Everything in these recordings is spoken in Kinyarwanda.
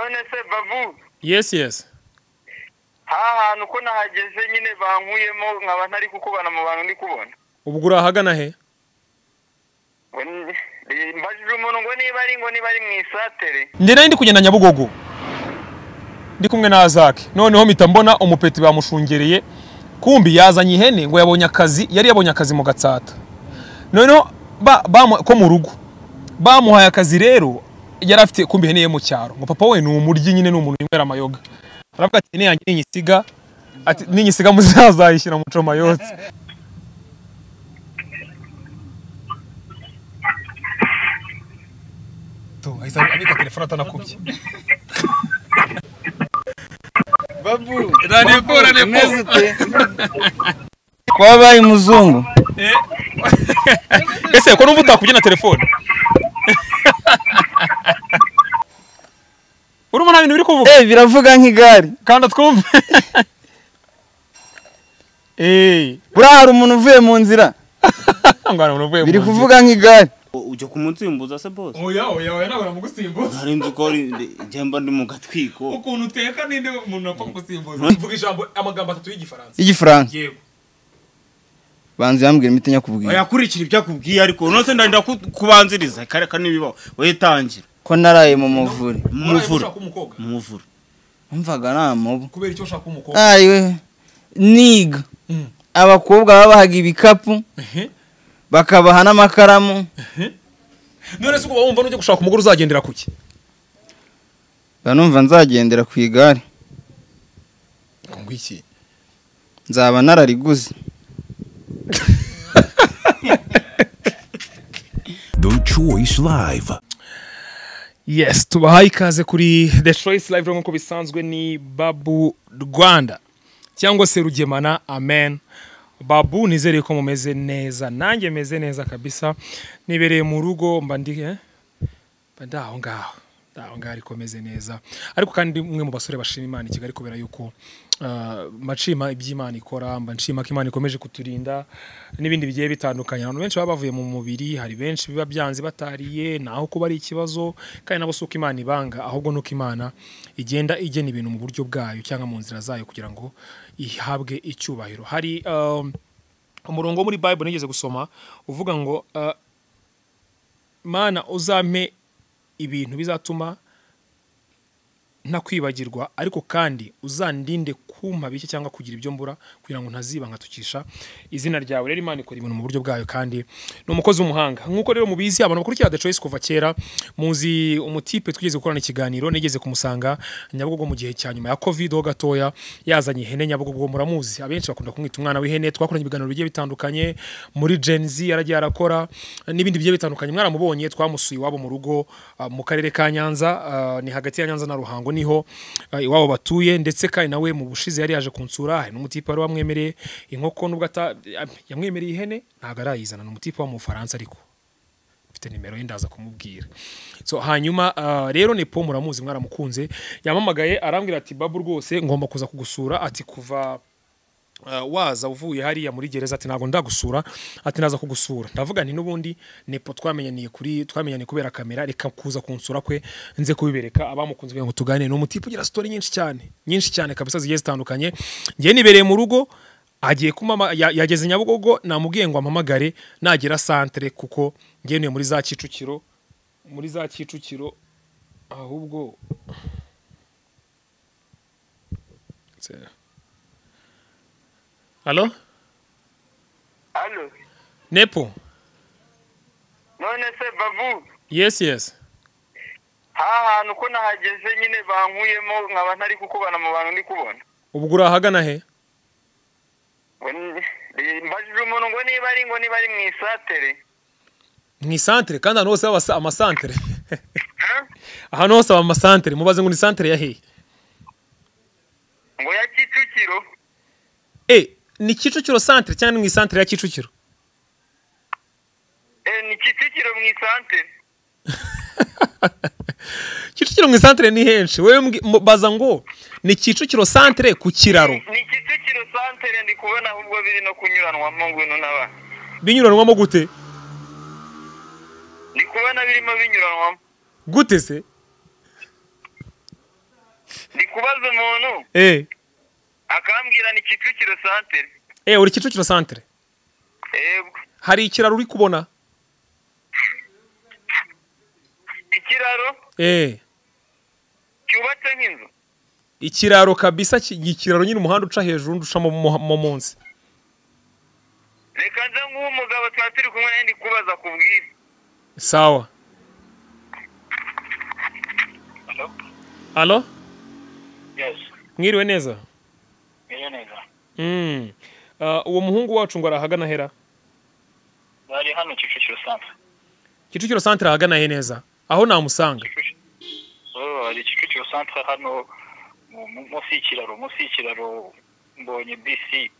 none se babu. Yes yes. Ha hantu ko nahageze nyine bankuyemo nkaba ntari kukubona mu bantu ndi kubona ubwo urahagana he mbajije umuntu ngo niba ari ngo niba ari mu isatere njye nari ndi kugenda nyabugogo. Ndi kumwe na azake noneho mpita mbona umupeti bamushungereye kumbi yazanye ihene ngo yabonye akazi yari yabonye akazi mu gatsata. Noneho ko mu rugo. Bamuhaye akazi rero yari afite kumbi ihene ye mu cyaro? Ngo papa we ni umuryi nyine ni umuntu winywera amayoga. Aravuga ati ihene yanjye ninyisiga ati ninyisiga muzazayishyira mu coma yotse ahise abika telefone atanakubye. Babu ranipo. umeze ute? ko wabaye umuzungu ese ko numva na telefone. Urumva nta bintu biri kuvuga eh biravuga nk'igare kanda twumve Eh, buriya hari umuntu uvuye mu nzira ngo hari umuntu uvuye mu biri nzira. kuvuga nk'igare ujya kumunsimbuza se bose oya oya oya ntabwo namugusimbuza nari nzi ko ari- njye mba ndi mu gatwiko ukuntu uteka ninde umuntu apfa kugusimbuza mvuga ijambo amagambo atatu y'igifaransa y'igifaransa yego banza yambwira imiti nyakubwira. Yakurikira ibyo akubwiye ariko nose ndenda ku- kubanziriza. Kareka n'ibibaho wowe tangira ko naraye mu muvure. Umukobwa muvura umvaga nta mubu. Kubera icyo ushaka umukobwa. Ayiwe niga. Mm. abakobwa babahaga ibikapu bakabaha n'amakaramu. None se ubwo wumva nujya gushaka umugore uzagendera kuki banumva nzagendera ku igare. Ngo iki nzaba narariguze. The Choice Live. yes tubahaye ikaze kuri the choice live nk'uko bisanzwe ni babu rwanda cyangwa se rugemana amen babu nizere ko mumeze neza nanjye meze neza kabisa nibereye mu rugo mba ndi eh? mba ndi aho ngaho aho ngaho ariko meze neza. Ariko kandi umwe mu basore bashima imana i kigali kubera yuko uh, macima iby'imana ikora mba nshima ko imana ikomeje kuturinda n'ibindi bigiye bitandukanye. Abantu benshi baba bavuye mu mubiri hari benshi biba byanze batariye naho kuba ari ikibazo kandi nabo si uko imana ibanga ahubwo nuko imana igenda igena ibintu mu buryo bwayo cyangwa mu nzira zayo kugira ngo ihabwe icyubahiro. Hari um, umurongo wo muri bible nigeze gusoma uvuga ngo uh, mana uzampe ibintu bizatuma ntakwibagirwa ariko kandi uzandinde kumpa bike cyangwa kugira ibyo mbura kugira ngo ntaziba nkatukisha izina ryawe rero imana ikora ibintu mu buryo bwayo kandi ni umukozi w'umuhanga. Nk'uko rero mubizi abantu bakurikira the choice kuva kera muzi umutipe twigeze gukorana ikiganiro nigeze kumusanga nyabugogo mu gihe cya nyuma ya covid ho gatoya yazanye ihene nyabugogo muramuzi. Abenshi bakunda kumwita umwana w'ihene. Twakoranye ibiganiro bigiye bitandukanye muri gen z yaragiye arakora n'ibindi bigiye bitandukanye. Mwaramubonye twamusuye iwabo mu rugo ah, mu karere ka nyanza ah, ni hagati ya nyanza na ruhango ni ho ah, iwabo batuye ndetse kandi nawe mu bushize yari yaje kunsura hari n'umutipe wari wamwemereye inkoko nubwo yamwemereye ihene ntabwo arayizana ni umutipe wo mu bufaransa ariko. Mfite nimero ye ndaza kumubwira. So hanyuma ah, rero nepo muramuzi mwaramukunze yamamagaye arambwira ati babu rwose ngomba kuza kugusura. Ati kuva waza uvuye hariya muri gereza ati ntabwo ndagusura. Ati naza kugusura. Ndavuga nti n'ubundi nepo twamenyaniye kuri twamenyaniye kubera kamera reka kuza kunsura kwe nze kubibereka abamukunze kugira ngo tuganire. Ni umutipe ugira story nyinshi cyane nyinshi cyane kabisa zigiye zitandukanye. Ngiye nibereye mu rugo agiye kumama ya- yageze nyabugogo namubwiye ngo ampamagare nagera santere kuko ngenuye muri za kicukiro muri za kicukiro ahubwo Halo? alo Nepo? none se babu Yes, yes. ha hantu ko nahageze nyine bankuyemo nkaba ntari kukubona mu bantu ndi kubona Ubwo urahagana he? Mbajije umuntu ngo niba ari ngo niba ari mu isatere Mu isantere kandi ahantu hose haba sa- amasantere. Ha? ahantu hose haba amasantere mubaze ngo ni santere ya hehe? ngo ya kicukiro Eh, ni Kicukiro santere cyangwa ni mu isantere ya Kicukiro? eh, ni kicukiro mu isantere Kicukiro mu isantere ni henshi. Mu- baza ngo ni Kicukiro santere ku kiraro. ni kicukiro santere ndi kubona ahubwo biri no kunyuranwamo ngwino n'abana Binyuranwamo gute? ndi kubona birimo binyuranwamo Gute se? kubaza umuntu eh akambwira ni kicukiro santere eh uri Kicukiro centre? Yego. Hari ikiraro uri kubona? Ikiraro? Eh. Cyubatse nk'inzu. Ikiraro kabisa ki- ikiraro nyine umuhanda uca hejuru undi uca mu munsi. Reka nze nguhe umugabo twaba turi kumwe nawe ndi kubaza kubwira sawa alo mwiriwe neza niyo neza Mm. Uh, uwo muhungu wacu ngo arahagana hera bari hano kicukiro santere Kicukiro centre ahagana he neza? Aho namusanga. Oh hari kicukiro santere hano mu- mu- munsi y'ikiraro munsi y'ikiraro mbonye bisi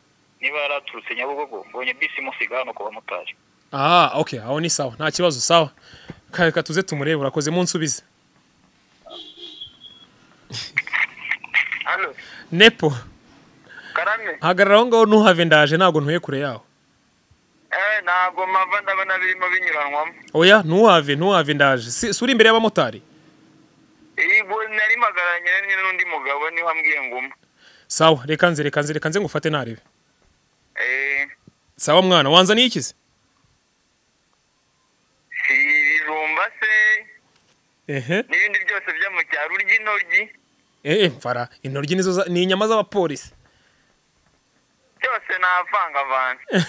niba yaraturutse nyabugogo mbonye bisi musiga hano ku bamotari. Ah okay. Aho ni sawa. Nta kibazo. Sawa. Reka tuze tumurebe. Urakoze munsubize hano nepo. Karame hagarara aho ngaho ntuhave ndaje ntabwo ntuye kure yaho. Eh ntabwo mava ndabona birimo binyuranwamo. Oya ntuhave ntuhave ndaje. Si uri imbere y'abamotari? Ibo nari magaranye nyine n'undi mugabo niho ambwiye nguma. Sawa reka nze reka nze reka nze ngufate narebe eh. Sawa mwana wanzaniye iki se? Si ibijumba se. N'ibindi byose byo mu cyaro urya intoryi eh mfara intoryi nizo ni inyama z'abapolisi byose navangavanze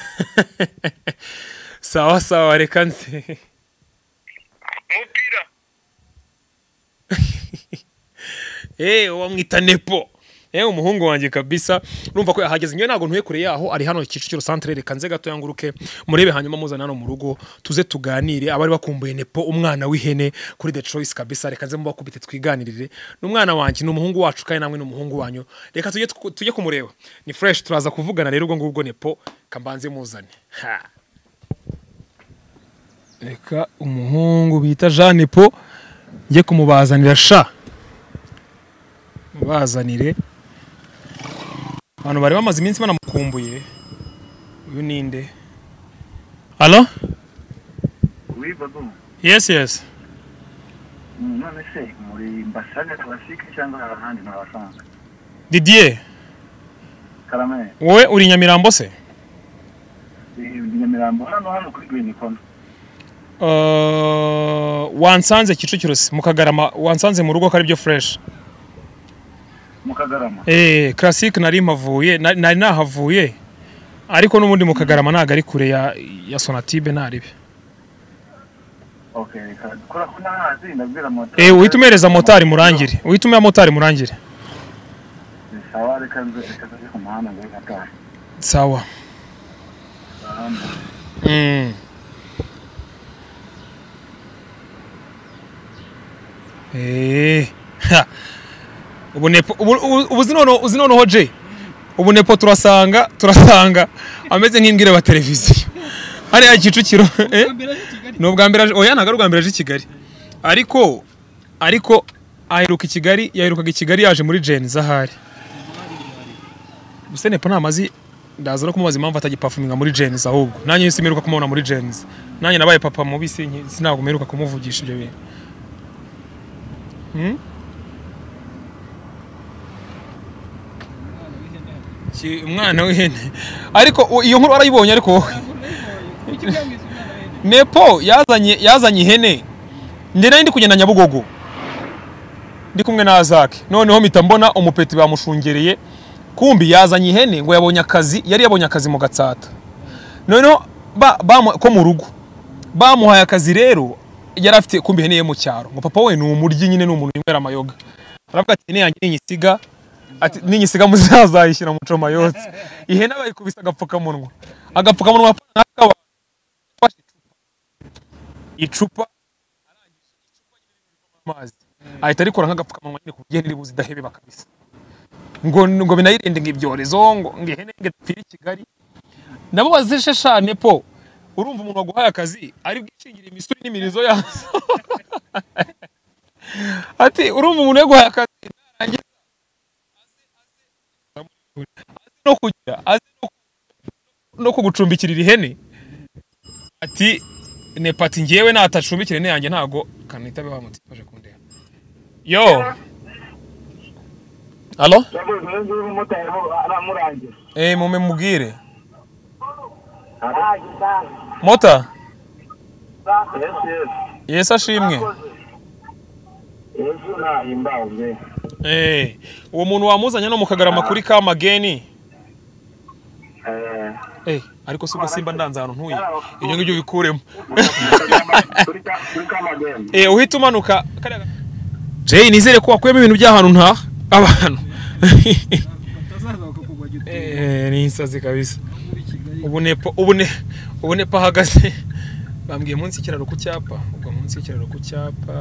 sawa sawa reka nze umupira eh wamwita nepo. Eh umuhungu wanjye kabisa urumva ko yahageze. Njye ntabwo ntuye kure yaho ari hano Kicukiro centre reka nze gato yanguruke murebe hanyuma muzana hano mu rugo tuze tuganire. Abari bakumbuye nepo umwana w'ihene kuri the choice kabisa reka nze mubakubite twiganirire. Ni umwana wanjye ni umuhungu wacu kandi namwe ni umuhungu wanyu. Reka tujye tujye kumureba. Ni fresh turaza kuvugana rero ubwo ngubwo nepo kambanze muzane. Reka umuhungu bita Jean Nepo njye kumubazanira sha. Mubazanire. Abantu bari bamaze iminsi banamukumbuye. Uyu ninde? Alo Oui, Bobo. yes yes. Mm, none se muri mbasane classique cyangwa hari ahandi ntabasanga didier. Karame. Wowe uri nyamirambo se? Eh, ndi nyamirambo hano hano kuri green corner Uh, wansanze kicukiro se. Mu kagarama wansanze mu rugo ko ari byo fresh. Mu kagarama. Eh classic nari mpavuye na- nari nahavuye ariko n'ubundi mu kagarama ntago ari kure ya ya sonatibe ntaribe eh uhita umereza motari. Murangire uhita umera motari murangire sawa reka uzi noneho je ubu nepo turasanga turasanga. Ameze nk'imbwire ba televiziyo. Hariya kicukiro eh? ni ubwa mbere aje- oya ntabwo ari ubwa mbere aje i kigali. Ariko ariko aheruka i kigali yaherukaga i kigali yaje muri jeni zahari. Gusa nepo ntamazi ndaza no kumubaza impamvu atagipafuminga muri jenizi ahubwo. Nanjye simperuka kumubona muri jenizi nanjye nabaye papa mubi sinki- sinabwo mperuka kumuvugisha ibyo bintu Hmm? Ki- umwana w'ihene ariko iyo nkuru warayibonye ariko wowe. Nepo yazanye yazanye ihene. Nari ndi kugenda nyabugogo. Ndi kumwe na azake noneho mpita mbona umupeti bamushungereye kumbi yazanye ihene ngo yabonye akazi yari yabonye akazi mu gatsata. Noneho ko mu rugo. Bamuhaye akazi rero yari afite kumbi ihene ye mu cyaro. Ngo papa we ni umuryi nyine ni umuntu winywera amayoga. Aravuga ati ihene yanjye ninyisiga ati ninyisiga muzazayishyira mu coma yotse. Ihene bayikubise agapfukamunwa. Agapfukamunwa icupa. Amazi ahita arikora nk'agapfukamunwa nyine ku buryo ihene iribuze idahebeba kabisa. Ngo ngo binayirinde ngo ibyorezo ngo ngo ihene ngo ipfire i Kigali. Nabo bazishe shane po urumva umuntu waguhaye akazi ari bwishingire imisuri n'imirizo yazo. Ati urumva umuntu yaguhaye akazi no kugira aze no ku- no kugucumbikirira ihene? Ati nepati ngewe natacumbikira ihene yanjye ntago kanitabe wa mutipaje kundeba. Yo. Alo? Eh mume mubwire. Mota? Yesi ashimwe. Yesu ntahimbazwe eh uwo muntu wamuzanye no mu kagarama kuri ka mageni Eh, eh ariko si simba ndanze ahantu ntuye. Ibyo ngibyo bikuremo. Kamageni eh uhita umanuka. Jay nizere ko wakuyemo ibintu by'ahantu nta abantu. Eh ni insazi kabisa. Ubu nepo ubu ne ubu nepo ahagaze. Bambwiye munsi y'ikiraro ku cyapa. Ubwo munsi y'ikiraro ku cyapa.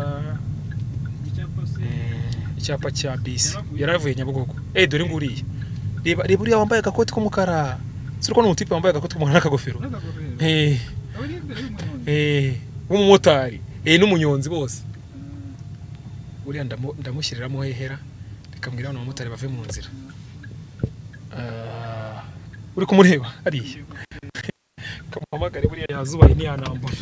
Icyapa cya bisi. Yaravuye nyabugogo. Eh dore nguriya reba reba uriya wambaye agakoti k'umukara. Si uko ni umutipe wambaye agakoti k'umukara n'akagofero? Eh. Eh. W'umumotari. N'umunyonzi bose. Uriya ndamu- ndamushyiriramo hehera reka mbwira bano bamotari bave mu nzira. Ah, uri kumureba? Hariya. Kamuhamagare buriya yazubaye ntiyanambura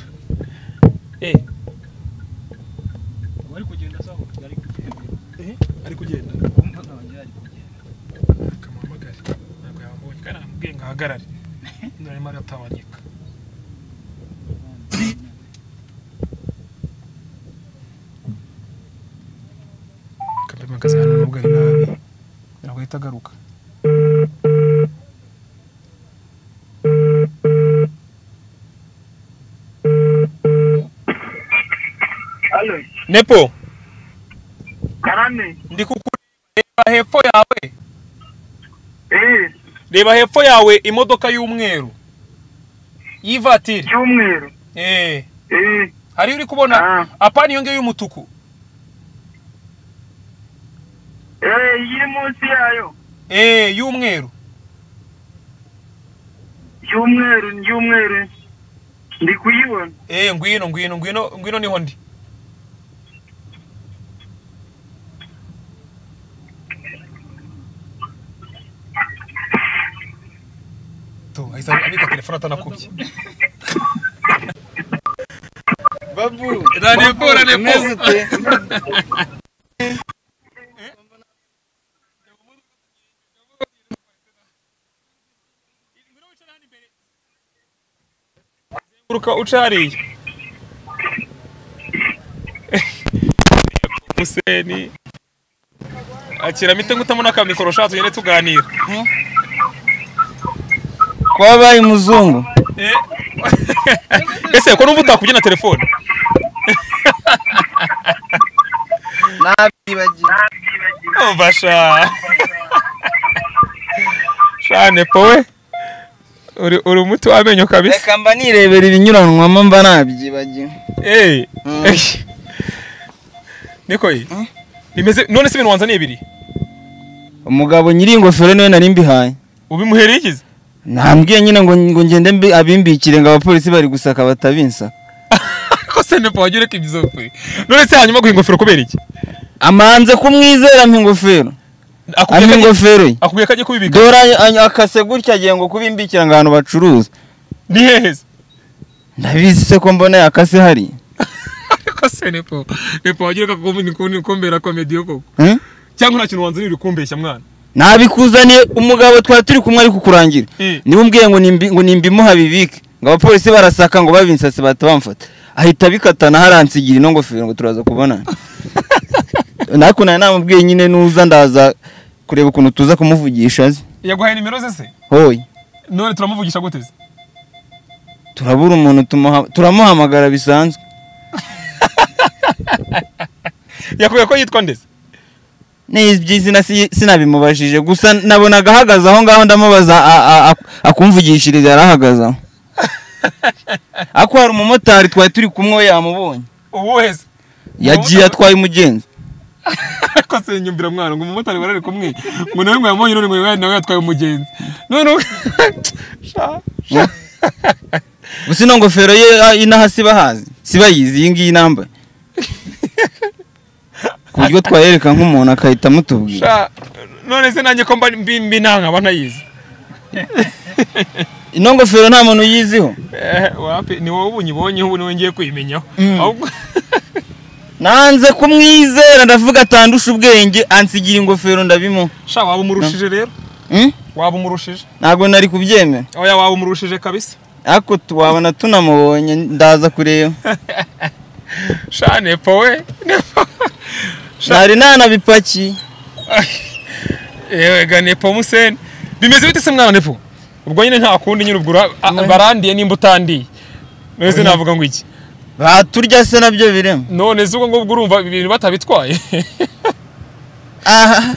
ari kugenda kamuhamagare ntabwo yambonye kandi namubwiye ngo ahagarare arimo aratawanyika kambe mpagaze hano nubwo ari nabi ntabwo ahita agaruka nepo karame. Ndi kukureba hepfo yawe. Eh. Reba hepfo yawe imodoka y'umweru. Y'ivatiri cyumweru eh. Eh. Hari uri kubona Ah. apana iyo ngiyo y'umutuku? Eh iri munsi yayo. Eh y'umweru. Cyumweru cyumweru ndi kuyibona. Eh ngwino ngwino ngwino ngwino ni ho ndi. Ahise abika telefone atanakubye babu. Ranepo, Ranepo. umeze ute uruka uca hariya museni akira mite ngutamo n'akamikoro sha tugende tuganira ko wabaye umuzungu Eh. ese ko numva utakubyina telefone. Nabyibagiwe. Umva sha sha nepo we uri uri umuti w'amenyo kabisa. Reka mba nirebera ibinyuranwamo mba nabyibagiwe. Eh. Mm. niko ye bimeze none se ibintu wanzaniye ibiri? Umugabo nyiri ingofero ni we nari mbihaye. Ubimuhereye ikize nambwiye nyine ngo ngende mbi- abimbikire ngo abapolisi bari gusaka batabinsaka. Ko se nepo wagira ko ibyo kuri none se hanyuma guha ingofero kubera iki? Amanze kumwizera ampa ingofero. Ampa ingofero ye. akubwiye ko agiye kubibika? Dore akase gutya agiye ngo kubimbikira ngo ahantu bacuruza. Ni se ndabizi se ko mbona yakase hariya ko se nepo nepo wagira ko kumbera komediyo koko? Hmm? cyangwa nta kintu wanzanira uri kumbeshya mwana? Nabikuzaniye umugabo twari turi kumwe ari kukurangira Eh. ni we umbwiye ngo nimbi- ngo nimbimuha bibike ngo abapolisi barasaka ngo babinsatse bahita bamfata. Ahita abikatana haransigira ino ngofero ngo turaza kubonana. Ariko nari namubwiye nyine nuza ndaza kureba ukuntu tuza kumuvugisha azi yaguhaye nimero ze se hoye none turamuvugisha gute se? Turabura umuntu turamuhamagara bisanzwe. Yakubwiye ko yitwa ndetse n'iby'izina si- sinabimubajije. Gusa nabonaga ahagaze aho ngaho ndamubaza akumvugishiriza yari ahagaze aho. Ako hari umumotari twari turi kumwe we yamubonye. Uwuhe se yagiye atwaye umugenzi. Ko se nyumvira mwana ngo umumotari barari kumwe. Ngo nawe ngo yamubonye none ngo nawe yatwaye umugenzi. None gusa ino ngofero ye ah, inaha siba hazi. Siba yizi iyi ngiyi nambaye ku buryo twayereka nk'umuntu akahita amutubwira. None se nanjye ko mba mbi nta nkaba ntayizi. Ino ngofero nta muntu uyiziho Eh, ni wowe ubu nyibonyeho ubu ni we ngiye kuyimenyaho. Mm. nanze kumwizera ndavuga atandusha ubwenge ansigira ingofero ndabimuha sha waba umurushije rero? Hmm? waba umurushije? Ntabwo nari kubyemera. Oya waba umurushije kabisa. Ariko tu- wabona tunamubonye ndaza kureba. Sha nepo we. Nepo. ntari nanabipakiye yewe ga nepo museni. Bimeze bite se mwana nepo? Ubwo nyine nta kundi nyine ubwo barandiye nimba utandiye. None navuga ngo iki? Baturya se na byo birimo. None se ubwo ngubwo urumva ibintu batabitwaye? Aha.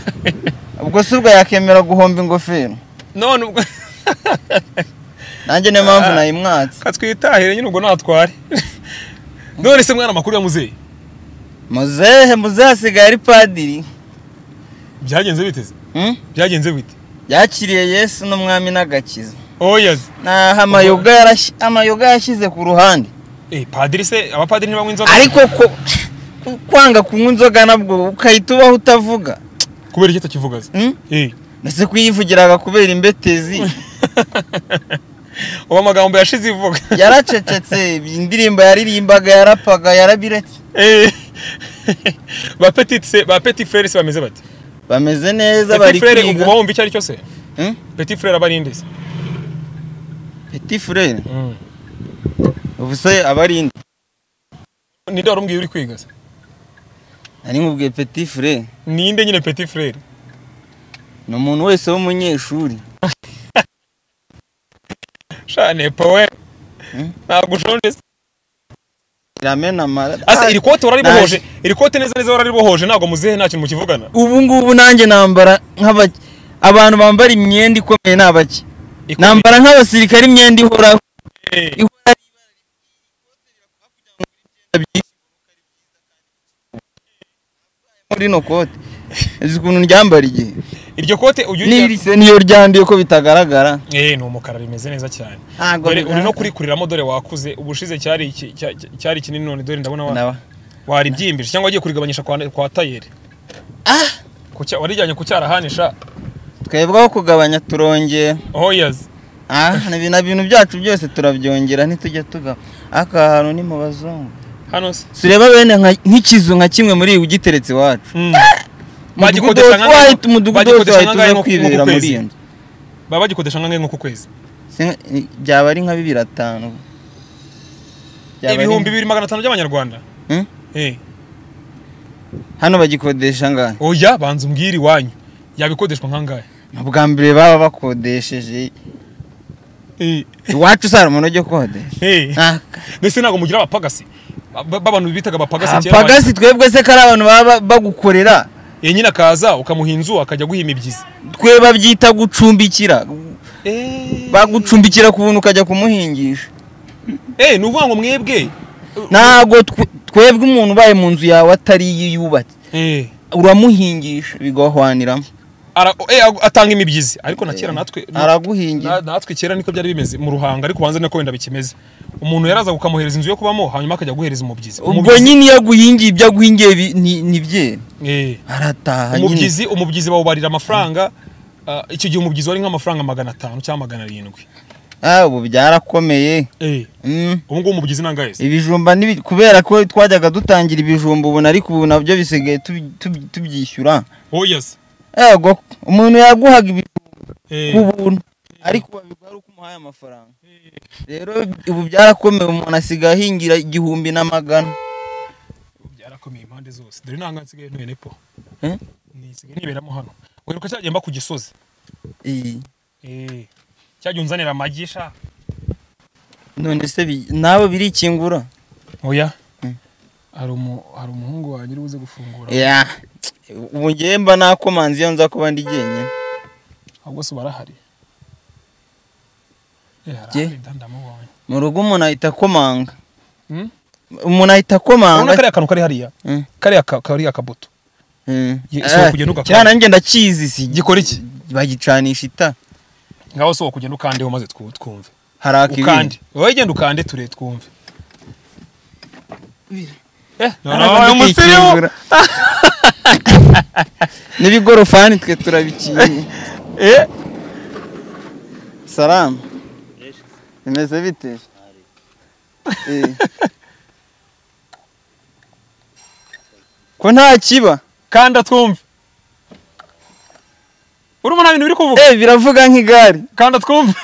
Ubwo si ubwo yakemera guhomba ingofero. None ubwo nanjye niyo mpamvu nayimwatse. Katwitahire nyine ubwo natware. None se mwana amakuru ya muzehe? Muzehe muzehe asigaye ari padiri. Byagenze bite se? Hmm? byagenze bite? Yakiriye yesu n'umwami n'agakiza. Amayoga yashyize ku ruhande. Eh padiri se abapadiri ntibanywa inzoga? Ariko kwanga kunywa inzoga nabwo ukahita ubaho utavuga. Kubera iki atakivuga se? Hmm? eh. Ndetse kuyivugiraga kubera imbetezi. ubu amagambo yashize ivuga. Yaracecetse indirimbo yaririmbaga yarapaga yarabiretse Eh, ba petit se ba petit frere se bameze bate? Bameze neza bari frere kwiga. uba wumva icyo ari cyo se? Hmm? petit frere aba ari nde se? Petit frere Mm. ubu se aba ari inde ninde wari umbwiye uri kwiga se. Nari nkubwiye petit frere ninde nyine petit frere ni umuntu wese w'umunyeshuri. sha nepo we. Hmm? ntabwo ushonje iramena amara asa iri kote wararibohoje iri kote neza neza wararibohoje ntabwo muzehe nta kintu mukivugana ubu ngubu nanjye nambara nk'abaki abantu bambara imyenda ikomeye ni abaki Iko- nambara nk'abasirikare imyenda ihoraho ihora muri ino kote. Uzi ukuntu ryambara igihe iryo kote ujya n'iri se niyo ryanduye ko bitagaragara. Eh ni umukara rimeze neza cyane. Uri no kurikuriramo dore wakuze ubushize cyari kinini none dore ndabona wa- waribyimbije cyangwa wagiye kurigabanyisha kwa, tayeri? Cya- warijyanye ku cyarahanisha twebwe aho kugabanya turongera oh yes. Ah ni na bintu byacu byose turabyongera ntitujya tugaba aka hantu ni mu bazungu. Hano se tureba bene nk'ikizu nka kimwe muri ibi ugiteretse iwacu. Mm. Umudugudu wose wahita uza kwibera muri kwezi? iyo nzu baba bagikodesha nk'angahe nko ku kwezi. Byaba ari nka bibiri atanu ibihumbi bibiri magana atanu by'abanyarwanda Hmm? eh. Hano bagikodesha ngahe? Oya banza umbwire iwanyu. Yabikodeshwa nk'angahe ubwa mbere baba bakodesheje. Eh. Iwacu usara umuntu ujya ukodesha. Eh. Ah, mbese ntabwo mugira abapagasi? Ba- b'abantu bitaga abapagasi kera pagasi twebwe se ko ari abantu baba bagukorera? Nyine akaza ukamuha inzu akajya guha imibyizi. Twe babyita gucumbikira. Eh. Bagucumbikira ku buntu ukajya kumuhingisha. Eh ni ukuvuga ngo mwebwe. Ntabwo twe- twebwe umuntu ubaye mu nzu yawe atari iyo yubatse eh. Uramuhingisha bigahwaniramo. Atanga imibyizi. Ariko na kera natwe araguhingira na- natwe kera niko byari bimeze. Mu ruhanga ariko banze nako wenda bikimeze. Umuntu yaraza ukamuhereza inzu yo kubamo hanyuma akajya guhereza umubyizi. Ubwo nyine iyo aguhingiye ibyo aguhingiye ni byera eh. Arataha umubyizi umubyizi bawubarira amafaranga icyo gihe umubyizi wari nk'amafaranga magana atanu cyangwa magana arindwi. Ah ubu byarakomeye. Eh. Mm. ubu ngubu umubyizi se ibijumba kubera ko twajyaga dutangira ibijumba ubu ariko ubu na byo bisigaye tubyishyura. Oh yes. Yego umuntu yaguhaga ibijumba eh. ku buntu ariko babiguha ari uko umuhaye amafaranga. Rero ubu byarakomeye umuntu asigaye ahingira igihumbi n'amagana. Byarakomeye impande zose. Dore nanga nsigaye ntuye nepo Eh? nisigaye niberamo hano. Wiruka cyagiye mba ku gisozi. Eh, cyagiye unzanira amagi sha? None se nawe birikingura? Oya. Mm. hari umu hari umuhungu wanjye uri buze gufungura. Ubu ngewe mba nakomanze iyo nza kuba ndi jyenyine. Ahubwo se barahari. Eh mu rugo umuntu ahita akomanga. Hmm? umuntu ahita urabona akomanga kariya kantu kari hariya? Mm. kariya ka- kariya kabuto. Mm. Ye- Eh, kiriya nanjye ndakizi si gikora iki? Bagicanisha itara ngaho sohoka ugenda ukandeho maze twu- twumve. Haraka ukande ibindi? Wowe genda ukande ture twumve. Eh umusirimu. n'ibigorofani twe turabikinye eh? Salamu bimeze bite? Eh. ko nta kiba? Kanda twumve. Urumva nta bintu biri kuvuga? Eh biravuga nk'igare. Kanda twumve.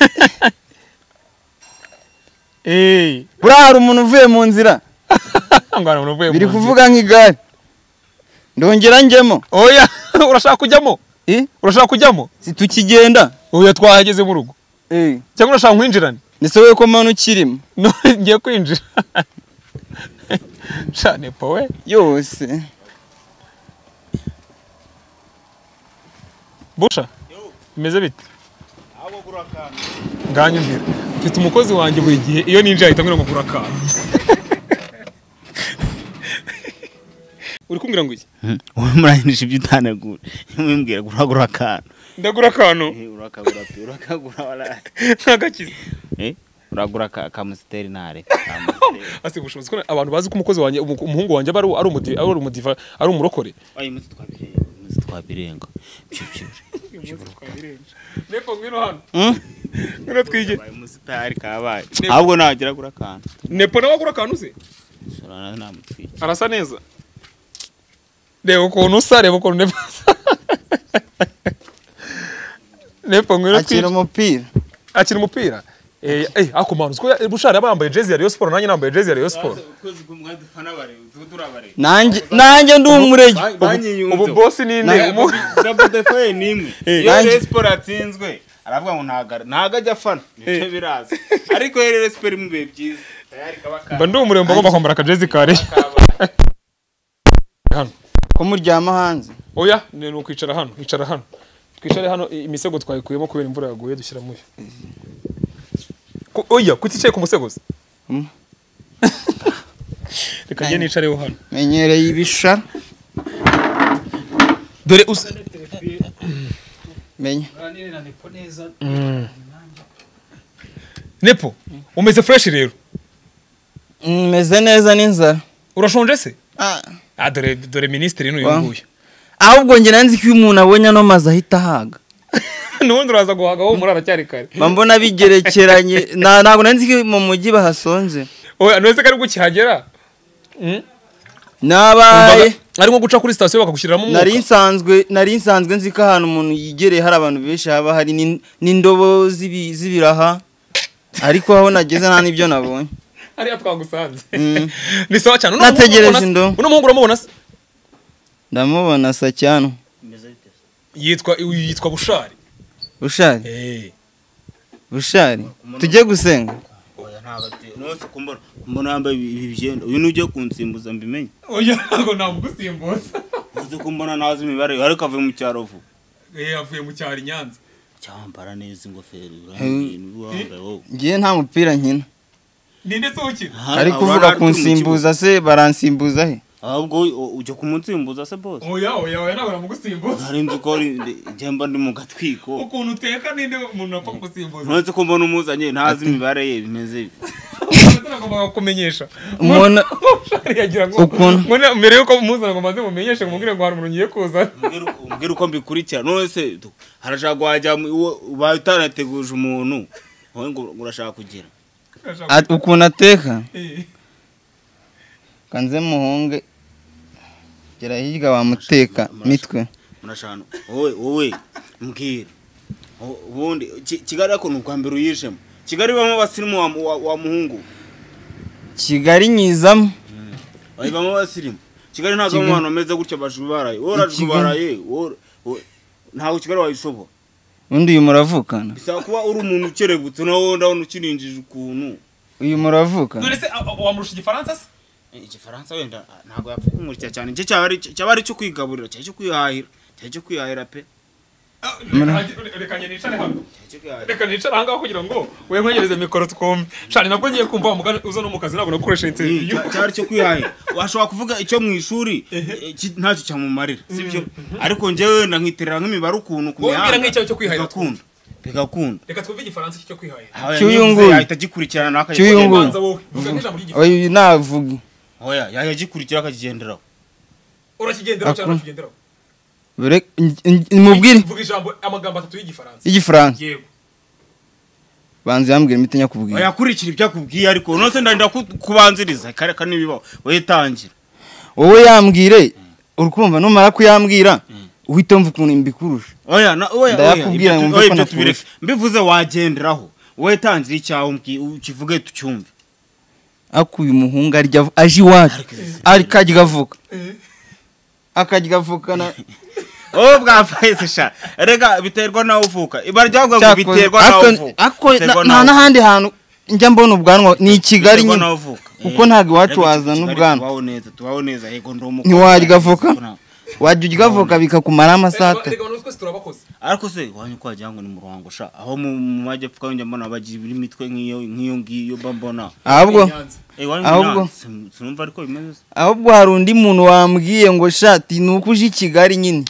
Eh, buriya hari umuntu uvuye mu nzira? Biri kuvuga nk'igare. Ndongera njyemo oya urashaka kujyamo? Eh urashaka kujyamo? Si tukigenda. Oya twahageze mu rugo. Eh cyangwa urashaka nkwinjirane ndetse wowe ko mpano ukirimo. Ngiye kwinjira. Cyane powe yose. Busha bimeze bite? Nganyumvira mfite umukozi wanjye buri gihe. Iyo ninjiye ahita ngo gura akantu. Uri kumbwira ngo iki? Wowe murangije ibyo utanagura mwimbwira ngo uragura akantu. Ndagura akantu. Eh, urakagura pe urakagura nk'agakiza Eh, uragura aka kamusiteri ntare ase ubushobozi. Ko abantu bazi ko umukozi wanjye umu- umuhungu wanjye aba ari umudiva ari umudiva ari umurokore. Ayi muzi twabirenga. Muzi twabirenga byo byo nepo ngwino hano. Hmm? ngwino twige. Ayi musitari kabaye. Ahubwo nagira gura akantu. Nepo nawe agura akantu se arasa neza. Reba ukuntu usa reba ukuntu nepo asa nepo ngwino twige akira umupira akina umupira eh eh ako manu siko bushara yabambaye jezi ya Rayon Sport nanjye nambaye jezi ya Rayon Sport nanjye nanjye ndi umurege ubu boss ni nde umu dabudefoye ni imwe Eh. iyo Nanjye- rero siporo yatsinzwe aravuga ngo ntago ntago ajya afana ibice biraza ariko iyo rero siporo mu bihe byiza tayari kaba ka- mba ndi umurembo ngomba kwambara akajezi ka Rayon hano ko muryama hanze. Oya ni ukwicara hano icara hano. Twicare hano imisego twayikuyemo kubera imvura yaguye dushyiramo iyo Ku- oya kuticaye ku musego se? Mm. reka njye nicareho hano. Menyereye ibishara dore usa menya nepo umeze fresh rero. Meze neza n'inzara. Urashonje se? Dore dore minisitiri n'uyu nguyu ahubwo njye nanzi ko iyo umuntu abonye ano mazi ahita ahaga. N'ubundi uraza guhaga wowe muri aracyari kare. Mbona bigerekeranye. Ntabwo nanzi ko mu mujyi bahasonze. Oya ntuzi ko ari ukihagera Mm? nabaye ari nko guca kuri sitasiyo bakagushyiriramo umwuka. Nari nsanzwe nari nsanzwe nzi ko ahantu umuntu yigereye hari abantu benshi haba hari n'in- n'indobo z'ibi- z'ibiraha. Ariko aho nageze nta n'ibyo nabonye. Hariya twagusanze Mm. ni sawa cyane Nategereje indobo. uno muhungu uramubona se ndamubona sa cyane yitwa yitwa bushari. Bushari? Eh. bushari? Tujye gusenga. Oya ntago ati nose kumbona kumbona yambaye ibi byenda uyu n'ugiye kunsimbuza mbimenye. Oya ntabwo namugusimbuza. Uzi kumbona nazi imibare ariko avuye mu cyaro vuba Eh, avuye mu cyaro i nyanza cyambara neza ingofero urambiye ngiye nta mupira nkina. Ni ndetse ukina ari kuvuga kunsimbuza se baransimbuza he? Ahubwo ujya kumunsimbuza se bose. Oya oya oya ntabwo namugusimbuza nari nzi ko ari- njye mba ndi mu gatwiko ukuntu uteka ninde umuntu apfa kugusimbuza? Nonese ko mbona umuzanye ntazi imibare ye bimeze kumenyesha umuntu yagira ngo mbere yuko muzana ngo maze mumenyeshe mubwire ngo hari umuntu ngiye kuzana Umbwire uko- mbikurikira. Nonese tu- harashaka wajya utanateguje umuntu? Wowe ngo urashaka kugira. Ukuntu ateka? Eh. kanze muhunge gera hirya wamuteka mitwe. Murashaka wowe wowe mbwira. Ubundi Ki- kigali ariko ni ubwa mbere uyijemo? Kigali ibamo abasirimu wa, muhungu? Kigali nyizamo. Ibamo abasirimu kigali ntabwo abantu bameze gutya bajubaraye wowe urajubaraye ntabwo kigali wayishobora undi uyu muravukana. Bisaba kuba uri umuntu ukerebutse nawe ndabona ukirinjije ukuntu. Uyu muravukana. None se wamurusha igifaransa se? Eh, igifaransa wenda ntabwo yapfa kumurikira cyane. Icyo cyaba ari icyo kwigaburira cyari icyo kwihahira. Cyari icyo kwihahira pe. Reka- nicare hano. Reka nicare ahangaha kugira ngo we nkwegereze mikoro twumve. Shani nabwo ngiye kumva wa mugani uza no mu kazi ntabwo nakoresha interview. Cya- cyari icyo kwihahira washobora kuvuga icyo mu ishuri? Eh, ntacyo cyamumarira sibyo ariko njyewe wenda nkiterera nk'imibare ukuntu ku Wowe mihanda. nk'icyawe cyo kwihahira bigakunda bigakunda reka twumve igifaransa cyo kwihahira Aba Cy'uyunguyu. yahita agikurikirana nawe Cy'uyunguyu. akagigenderaho manza wowe. Vuga nk'ijambo ry'igifaransa uyu navuge oya yahita agikurikira akakigenderaho. Urakigenderaho cyangwa Akunda. Mubwire vuga ijambo amagambo atatu y'igifaransa. Y'igifaransa. Yego. Banza yambwira imiti nyakubwira yakurikira ibyo akubwiye ariko nose ndenda ku- kubanziriza. Kare kare n'ibibaho. Wowe tangira wowe yambwire uri kumva numara kuyambwira uhita wumva ukuntu mbikurusha oya na oya Ndayakubwira oya, ibyo tubireke. Mbivuze wagenderaho. Wowe tangira icyawe ukivuge tucyumve. Ariko uyu muhungu arya aje iwacu. Akajya avuga akajya avuga na wowe bwapfaye se sha. Rega biterwa nawe uvuka. Ibara ryavuga ngo biterwa nawe uvuka. nta n'ahandi hantu njya mbona ubwanwa ni i kigali nyine. kuko Eh, ntabwo iwacu rega wazana ubwanwa. tubaho neza yego ndi umukobwa Ntiwarya avoka? Wajya urya avoka bikakumara amasaha atatu ariko se wanyu ko wagira ngo ni mu ruhango sha. Aho mu majyepfo kandi mbona bagira imitwe nk'iyo nk'iyo ngiyo mba mbona. Ahubwo Eh, Ahubwo- sinumva ariko bimeze se. ahubwo hari undi muntu wambwiye ngo shati ni uko uje i kigali nyine?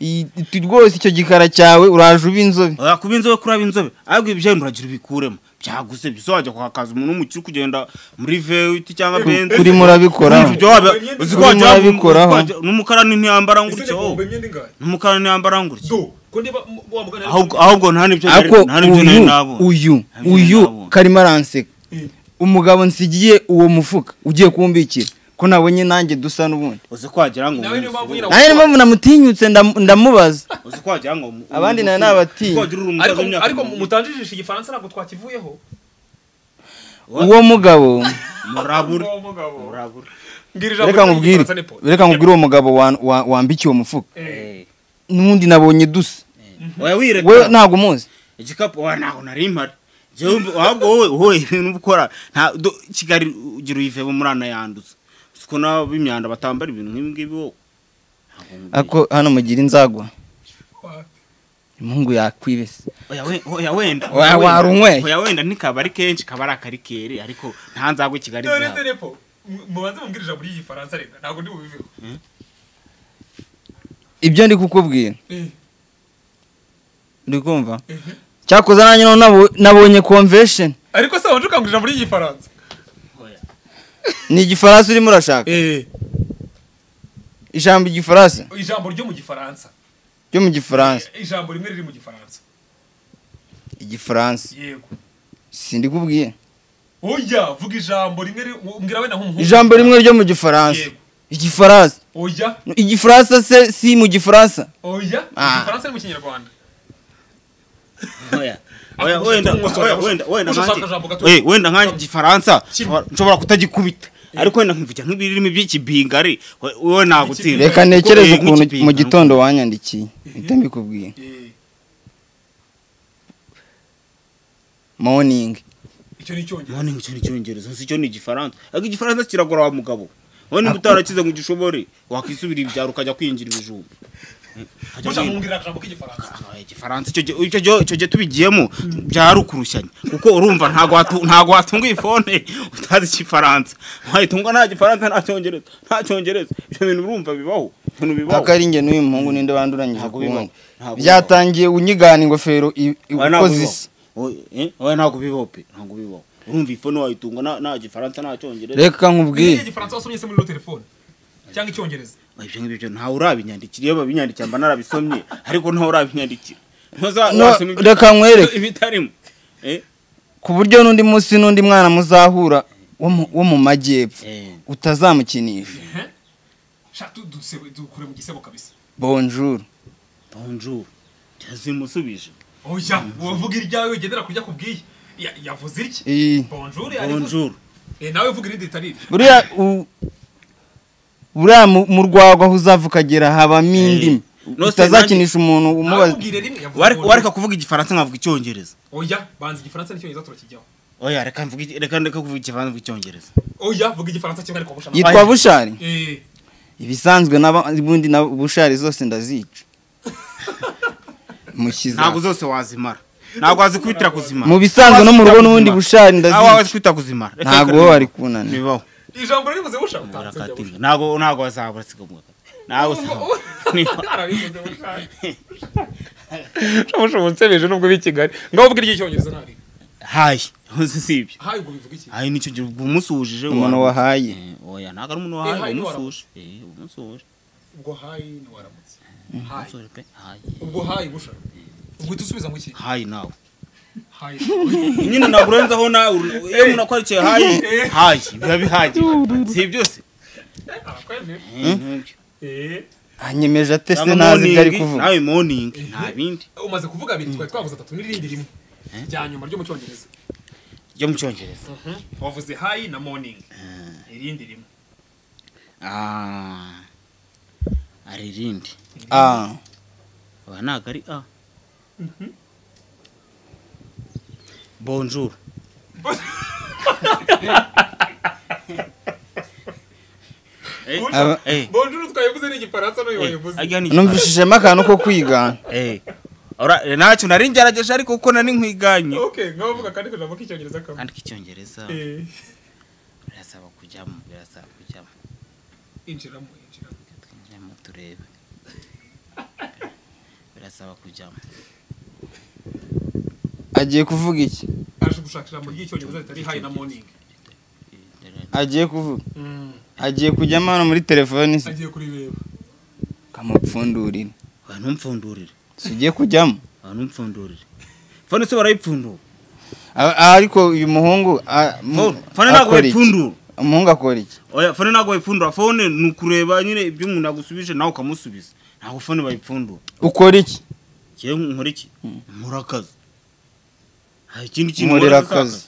I- i- rwose icyo gikara cyawe uraje uba inzobe. Kuba inzobe kuraba inzobe. Ariko ibyo uragira ubikuremo. Byaguse byo wajya kwakaza umuntu w'umukire kugenda muri vewiti cyangwa benzi kuri murabikoraho. Uzi ko wajya murabikoraho. n'umukarani ntiyambara imyenda ingahe n'umukarani ntiyambara mugani ahubwo nta n'ibyo nari- ariko nta n'ibyo nari uyu uyu karimo aranseka. Mm. umugabo nsigiye uwo mufuka. Ugiye kumbikira ko nabonye nanjye dusa n'ubundi? Uzi ko wagira ngo nawe niyo mpamvu namutinyutse ndam- ndamubaza. Uzi ko wagira ngo Abandi na yo nabatinya. ariko mutanjijisha igifaransa ntabwo twakivuyeho. Uwo mugabo. Murabura reka nkubwire. reka nkubwire uwo mugabo wa- wa- wambikiye uwo mufuka. Eh, n'ubundi nabonye dusa. Oya wireka. We ntabwo umuzi igikapu. Wa ntago nari mpari. Jewe mb- ahubwo wowe wowe ibintu ukora kigali ugira uyivemo muri ana yanduza siko nabo b'imyanda batambara ibintu nk'ibi ngibi ariko hano mugira inzagwa. Wa- umuhungu yakwibese oya we- oya wenda. Warunyweye. oya wenda. ntikaba ari kenshi kaba ari akarikeri ariko nta nzagwa i kigali mu- mubanze mumbwire ijambo ry'igifaransa reka ntabwo ndi bubiveho. Ibyo ndi kukubwira. Eh, uri kumva eh. cyakoze nanjye nabonye convention. Ariko se wanje ukambwira ijambo ry'igifaransa ni igifaransa urimo urashaka? Eh, ijambo igifaransa? Ijambo ryo mu gifaransa. Ryo mu gifaransa. Eh, ijambo rimwe riri mu gifaransa. Igifaransa. Yego. Sindi kubwiye oya vuga ijambo rimwe mbwira wenda nk'umuhungu. Ijambo rimwe ryo mu gifaransa. Igifaransa. Oya. Igifaransa se si mu gifaransa. Oya. Ah. igifaransa ni mu kinyarwanda. Wenda nkanjye-. Eh, igifaransa nshobora- kutagikubita ariko wenda nkivugira nk'ibirimi by'ikibingari we- wowe nagutsinda reka ntekereze Eh, ukuntu mu gitondo wanyandikiye mpita mbikubwiye. Eh, morning. Icyo ni icyongereza. Morning cyo ni icyongereza. Si cyo ni igifaransa. Ariko igifaransa kiragora wa mugabo. Wowe niba utarakize ngo ugishobore wakisubira ibyaro ukajya kwinjira ibijumba igifaransa icyo gihe- icyo gihe icyo gihe tubigiyemo byari ukurushyanya kuko urumva ntago watunga iyi fone utazi igifaransa wayitungwa nta gifaransa nta cyongereza nta cyongereza. Ibyo bintu urumva bibaho ibintu bibaho. Aka ari njye n'uyu muhungu ninde banduranyije Ntabwo ku bibaho. wundi Ntabwo byatangiye unyigana ingofero i- i- Oya, ntabwo uko bibaho. eh, ntabwo pe? Ntabwo bibaho. Urumva iyi fone wayitunga nta- gifaransa nta cyongereza. Reka nkubwire. Igifaransa wasomye se muri telefone? Cyangwa icyongereza? Ibyo ngibyo ntawe urabinyandikira iyo babinyandikira mba narabisomye ariko ntawe urabinyandikira reka nkwereke. ibitarimo. Eh, ku buryo n'undi munsi n'undi mwana muzahura wo mu- majyepfo eh. utazamukinisha. Dukure mu gisebo kabisa. Bonjour. Bonjour. Zimusubije oya wovuga iryawe ugendera kujya kubwiye Ya- yavuze iki? Bonjour Eh, nawe vuga irindi ritari buriya u- buriya mu rwagwa aho uzava ukagera habamo indimi utazakinisha umuntu umubaza. Wareka kuvuga igifaransa nkavuga icyongereza. Oya banza igifaransa n'icyongereza turakijyaho oya reka mvuge iki- reka ndeka kuvuga igifaransa mvuga icyongereza. Oya vuga igifaransa kimwe ariko bushana yitwa bushari? Eh. Ibisanzwe n'ubundi na bushari zose ndazica. Mukiza. Ntabwo zose wazimara. Ntabwo wazikubitira kuzimara. Mu bisanzwe no mu rugo n'ubundi bushari ndazica. Ntabwo wari kunanira. Ntibibaho ijambo ntabwo wazabura sigamuka ntabwo uzabura. Ntibibaho. arabivuze bushana shamusha munsebeje nubwo b'i Kigali ngaho vuga iry'icyongereza ntari hayi uzi si ibyo hayi ubwo bivuga iki hayi ni cyo gihe ubwo umusuhuje umuntu wa- wahaye Eh, oya ntabwo ari umuntu Eh, wahaye ni umusuhuje Eh, umusuhuje ubwo hayi ni waramutse hayi ubwo hayi bushana ubwo uhita usubiza ngo iki hayi nawe nyine ntabwo urenzaho nawe iyo umuntu akwarikiye hayi hayi biba bihagije si byose anyemeje ate se ntazi ibyo ari morning, kuvuga nawe morning. Nta bindi. Umaze kuvuga abiri twari twavuze atatu n'irindi rimwe rya nyuma ryo mu cyongereza ryo mu cyongereza wavuze hayi na morning. Irindi rimwe Ah, hari irindi ah. Aba ntabwo ari a bonjour. Eh, eh, bonjour twayivuze n'igifaransa n'uyu wayivuze ni numvishijemo akantu ko kwigana Eh, ora- eh, ntacyo nari ngerageje ariko kuko nari nkwiganye okay ngaho vuga kandi kujambo k'icyongereza kamwe kandi k'icyongereza Eh, birasaba kujyamo birasaba kujyamo. Injiramo injiramo twinjiremo turebe. Birasaba kujyamo. Agiye kuvuga iki? Aje gushaka ijambo ry'icyongereza ritari hayi na morning. Agiye kuvuga? Mm, agiye kujyamo hano muri telefoni se? Agiye kurireba kamupfundurire. Abantu mpfundurire si ugiye kujyamo? Abantu mpfundurire fone se barayipfundura Ah, ah, ariko uyu muhungu ah, mu- fone fone ntabwo bayipfundura umuhungu akora iki? Oya fone ntabwo bayipfundura fone ni ukureba nyine ibyo umuntu agusubije nawe ukamusubiza. Ntabwo fone bayipfundura ukora iki? Njyewe nkora iki? Nkora akazi. Hari ikindi kintu akazi. Akazi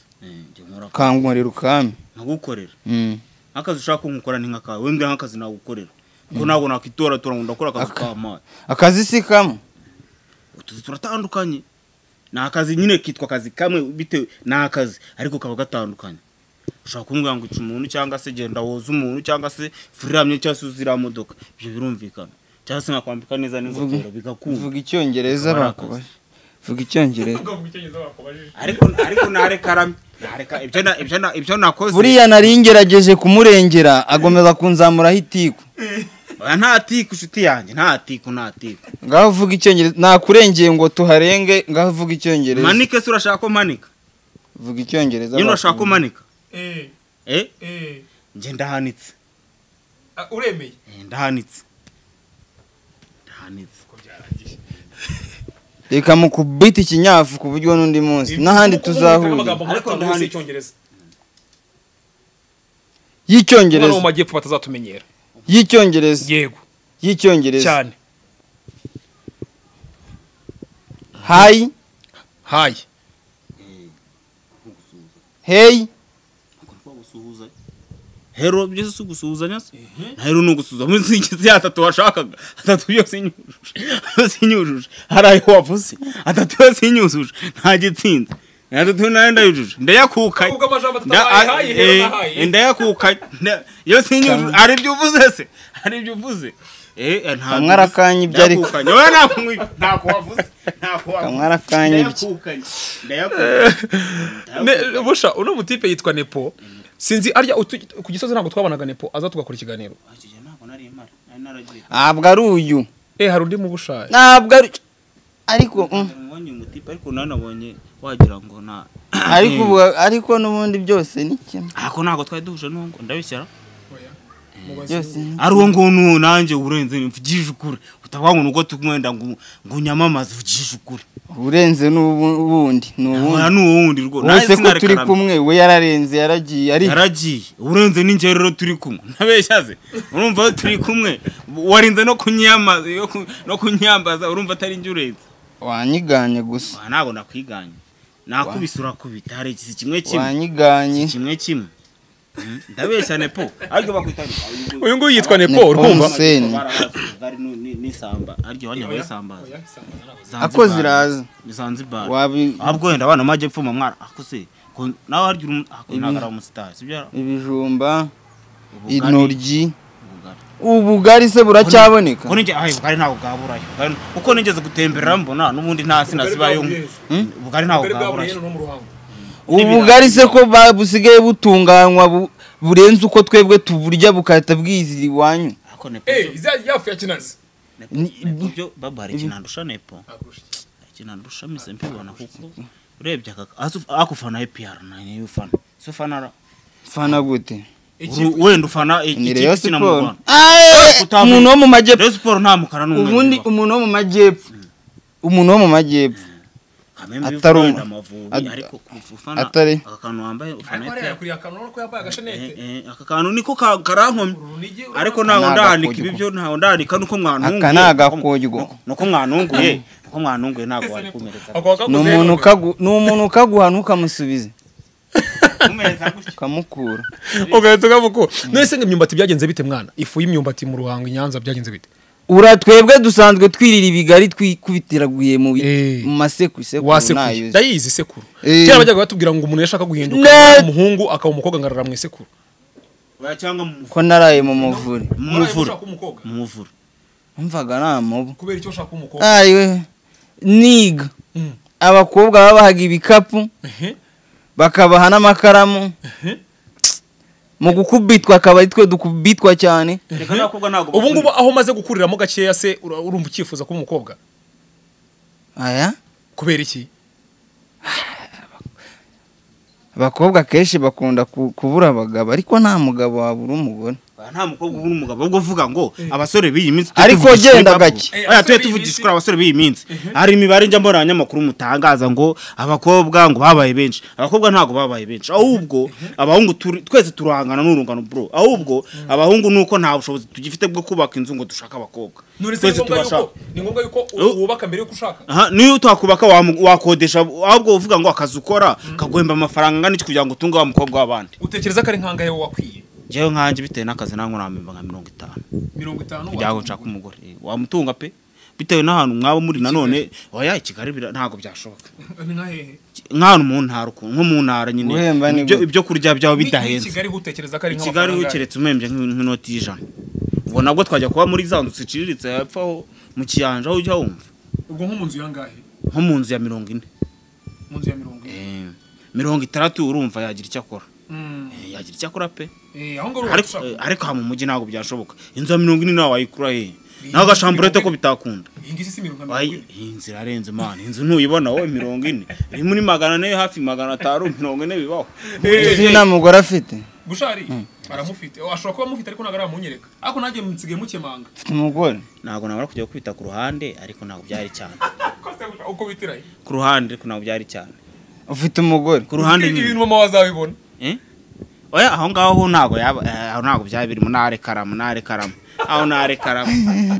kankorera ukame nkagukorera Mm. nk'akazi ushaka ko nkukora ni nk'akawe wembwira nk'akazi nagukorera. Kuko ntabwo nakwitoratora ngo ndakora akazi Aka- k'amazi akazi si kamwe. Utuzi turatandukanye. Ni akazi nyine kitwa akazi kamwe bitewe ni akazi ariko kaba gatandukanye. Ushobora kumbwira ngo ica umuntu cyangwa se genda woza umuntu cyangwa se furiramye cyangwa se uzira modoka ibyo birumvikana. Cyangwa se nkakwambika neza n'ingofero bigakunda. vuga icyongereza bakubaje vuga icyongereza. Ariko ariko nareka ramye nareka ibyo na- ibyo na- ibyo nakoze. Buriya nari ngerageje kumurengera agomeza kunzamuraho itiku. Nta tiku inshuti yanjye nta tiku nta tiku. Ngaho vuga icyongereza nakurengeye ngo tuharenge ngaho vuga icyongereza. Manike se urashaka ko manika? Vuga icyongereza nyine urashaka ko manika? Eh. Eh? Eh. Njye ndahanitse Ah, uremeye? Eh, ndahanitse ndahanitse reka mukubita ikinyafu ku buryo n'undi munsi. N'ahandi tuzahurira y'icyongereza. Mu y'icyongereza majyepfo batazatumenyera y'icyongereza. Yego. Y'icyongereza. Cyane. Hayi hayi heyi hero byose si ugusuhuzanya se? Na hero ni ugusuhuza muri singizi atatu washakaga. Atatu yose inyujuje yose inyujuje hari ayo wavuze? Atatu yose inyujuje nta gitsinze. Atatu na yo ndayujuje. Ndayakukanye ubwo amajambo atatu Nda- hayi hayi hero eh, na hayi. ndayakukanye Nda- yose inyujuje hari ibyo uvuze se? Hari ibyo uvuze? Eh, eh, Kamwe arakanya ibyo ariko. Kamwe arakanya ibyo. ndayakukanye ndayakukanye Ne- busha uno mutipe yitwa nepo. Sinzi arya utu- ku gisozi ntabwo twabonaga nepo aza tugakora ikiganiro. Ntabwo ari uyu. Eh hari undi mu bushayi ntabwo ari ariko mm, nabonye umutipe ariko nawe nabonye wagira ngo na ariko ubu- ariko n'ubundi byose ni kimwe. Ariko ntabwo twari duhuje n'uwo ndabishyira. Ari uwo nguwo n'uwo nanjye urenze mvugije ukuri. Utavuga ngo nuko tumwenda ngo unyamamaze uvugije ukuri. Urenze n'ubundi ni uwundi. Aya ni uwo wundi rwo wowe se ko turi kumwe we yararenze yaragiye yaragiye. Urenze n'injye rero turi kumwe. Ntabeshya ze urumva ko turi kumwe. Warinze no kunyamaza yo ku- no kunyambaza urumva atari njye urenze. Wanyiganye gusa. Ntabwo nakwiganye. Nakubise urakubita. Hari iki? Kimwe kimwe? Wanyiganye. Kimwe kimwe. Ndabeshya nepo ariko bakwita uyu nguyu yitwa nepo urumva? N'isamba aryo wanya bayisambaza ako ziraza ni zanzibar. Wabi ahubwo wenda abana majyepfo mu mwara. Ako se nawe harya ari umusitari sibyo ibijumba intoryi ubugari. se buracyaboneka. Ubugari ntabwo bwaburayo. Kuko nigeze gutemberera mbona n'ubundi nta sinasibayo ubugari ntabwo bwaburayo. Ubugari se ko busigaye butunganywa bu- burenze uko twebwe tuburya bugahita bwizira iwanyu ariko nepo eh iza yafu ya kinazi baba hari ikintu andusha nepo? Ikintu andusha mise mbibona kuko urebye aka azi- akufana APR na niyo ufana. Si ufana ra- fana gute. Wenda ufana ikipe ikina mu Rwanda umuntu wo mu majyepfo Rayon Sport nta mukara n'umweru ubundi bibaho. umuntu wo mu majyepfo umuntu wo mu majyepfo Atari atari- aka kantu wambaye agashanete. Eh, eh, aka kantu niko ka- karankomye ariko ndanika agakojyo. ibi byo ntago ndanika nuko mwantunguye. Aka ni agakojyo. nuko mwantunguye. Nuko mwantunguye ntago wari kumereza ni umuntu none. ukagu- ni umuntu ukaguha ntukamusubize. Kumereza gutya. Ukamukura. Ugahita ukamukura. None se ngo imyumbati byagenze bite mwana? Ifu y'imyumbati mu ruhango i nyanza byagenze bite? Ura twebwe dusanzwe twirira ibigari twikubitiraguye mu Eh. mu maseku isekuru ndayizi isekuru Eh. kera bajyaga batubwira ngo umuntu yashaka guhinduka umuhungu akaba umukobwa ngarara mu isekuru. Oya, cyangwa mu ko naraye mu muvure. Mu muvure. umvaga nta mubu. Kubera icyo ushaka umukobwa. Ayiwe niga. Mm. abakobwa babahaga ibikapu bakabaha n'amakaramu mu gukubitwa akaba ari twe dukubitwa cyane. Ntago ubu ngubu aho umaze gukuriramo gakeya se urumva ucyifuza kuba umukobwa aya? Kubera iki? Abakobwa kenshi bakunda ku- kubura abagabo ariko nta mugabo wabura umugore. Nta mukobwa ubura umugabo ahubwo uvuga ngo abasore b'iyi minsi Ariko genda gake. Eh, tujye b'iyi tuvugisha ukuri abasore b'iyi minsi. Hari imibare njya mbona abanyamakuru mutangaza ngo abakobwa ngo babaye benshi. Abakobwa ntabwo babaye benshi. Ahubwo abahungu turi- twese turahangana n'urungano bro. Ahubwo abahungu nuko nta bushobozi tugifite bwo kubaka inzu ngo dushake abakobwa. Twese yuko ni ngombwa yuko wubaka mbere yuko ushaka? Aha niyo utakubaka wakodesha ahubwo uvuga ngo akazi ukora kaguhemba amafaranga angana iki kugira ngo utunge wa mukobwa w'abandi? Utekereza ko ari nkangahe wakwiye? Njyewe nkanjye bitewe n'akazi nangu namemba nka mirongo itanu. Mirongo itanu kugira ngo nshake umugore. Eh, wamutunga pe? Bitewe n'ahantu mwaba muri nanone oya i kigali bira- ntabwo byashoboka. Ni nka hehe? Nk'ahantu mu ntara ukuntu nko mu ntara nyine. Ibyo kurya byawe bidahenze. I kigali nk'amafaranga keretse umembye nk'in- nk'inoti y'ijana. Ubwo nabwo twajya kuba muri za nzu ziciriritse hepfo aho mu kiyanja aho ujya wumva. Ubwo nko mu nzu yangahe nko mu nzu ya mirongo ine. Mu nzu ya mirongo ine? Eh, mirongo itandatu urumva yagira icyo akora. Mm. Eh, yagira icyo akora pe? Eh, ariko eh, ariko aha mu mujyi ntabwo byashoboka. Inzu ya mirongo ine nawe wayikura he? Naho agashamburete ko bitakunda. Iyi nzu irarenze mani inzu ntuyibona wowe mirongo ine. Iri muri magana ane hafi magana atanu mirongo ine bibaho. Uzi nta mugore afite? Gushari aramufite. Oh, ashobora kuba amufite ariko ntabwo aramunyereka ariko nanjye nsigaye mukemanga. Afite umugore. Ntabwo nabura kujya kwita ku ruhande ariko ntabwo byari cyane. Uko bitiraye ku ruhande ariko ntabwo byari cyane. Ufite umugore. Ku ruhande ibintu mama wazabibona. Eh? Oya aho ngaho ho ntabwo yaba eh, aho ntabwo byaba birimo nare karama nare karama. Aho nare karama.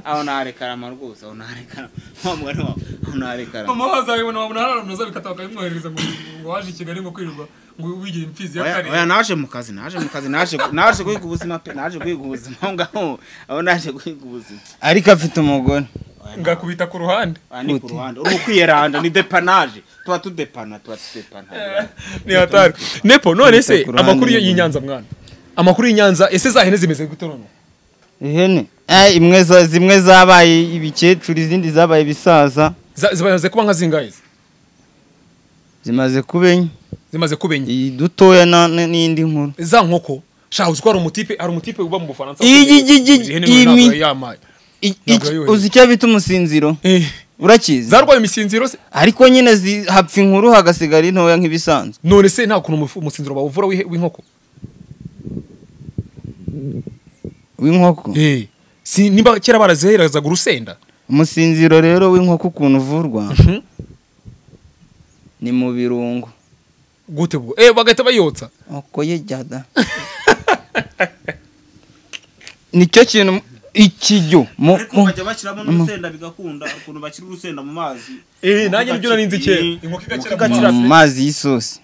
Aho nare karama rwose aho nare karama. Wa mugani wawe aho nare karama. Mama wazabibona wabona hari abantu bazabikata bakabimwoherereza ngo ngo waje i kigali ngo kwirirwa ngo wigira imfizi oya oya, y'akarere naje mu kazi naje mu kazi naje naje guhiga ubuzima pe naje guhiga ubuzima. Aho ngaho aho naje guhiga ubuzima. Ariko afite umugore. Ngakubita ku ruhande. Aha ni ku ruhande. Uri ukwiyeranja ni depanaje. Tuba tudepana tuba tudepana ni hatari. Nepo none se amakuru y'inyanza mwana. Amakuru y'inyanza ese za hene zimeze gute none ihene? Eh, imwe zimwe zabaye ibikecuru izindi zabaye ibisaza. Za- zimaze kuba nka zingahe zimaze kuba enye zimaze kuba enye iyi dutoya n'indi nkuru. Za nkoko. Uzi ko hari umutipe hari umutipe uba mu bufaransa? Iyi- iyi- iyi- Uzi icyo bita umusinziro? Eh, urakizi? Zarwaye imisinziro se? Ariko nyine hapfa inkuru hagasigara intoya nk'ibisanzwe. None se nta kuntu umusinziro bawuvura w'inkoko? W'inkoko? Eh, si nimba kera baraziherazaga urusenda? Umusinziro rero w'inkoko ukuntu uvurwa ni mu birungo. Gute bwo? Eh bagahita bayotsa. Oko ye jyada ni cyo kintu ikijyo. Bajya bashyiramo n'urusenda bigakunda ukuntu bashyira urusenda mu mazi. Eh nanjye ni byo nari nzi kera Eh, inkoko igakira mu mazi y'isosi.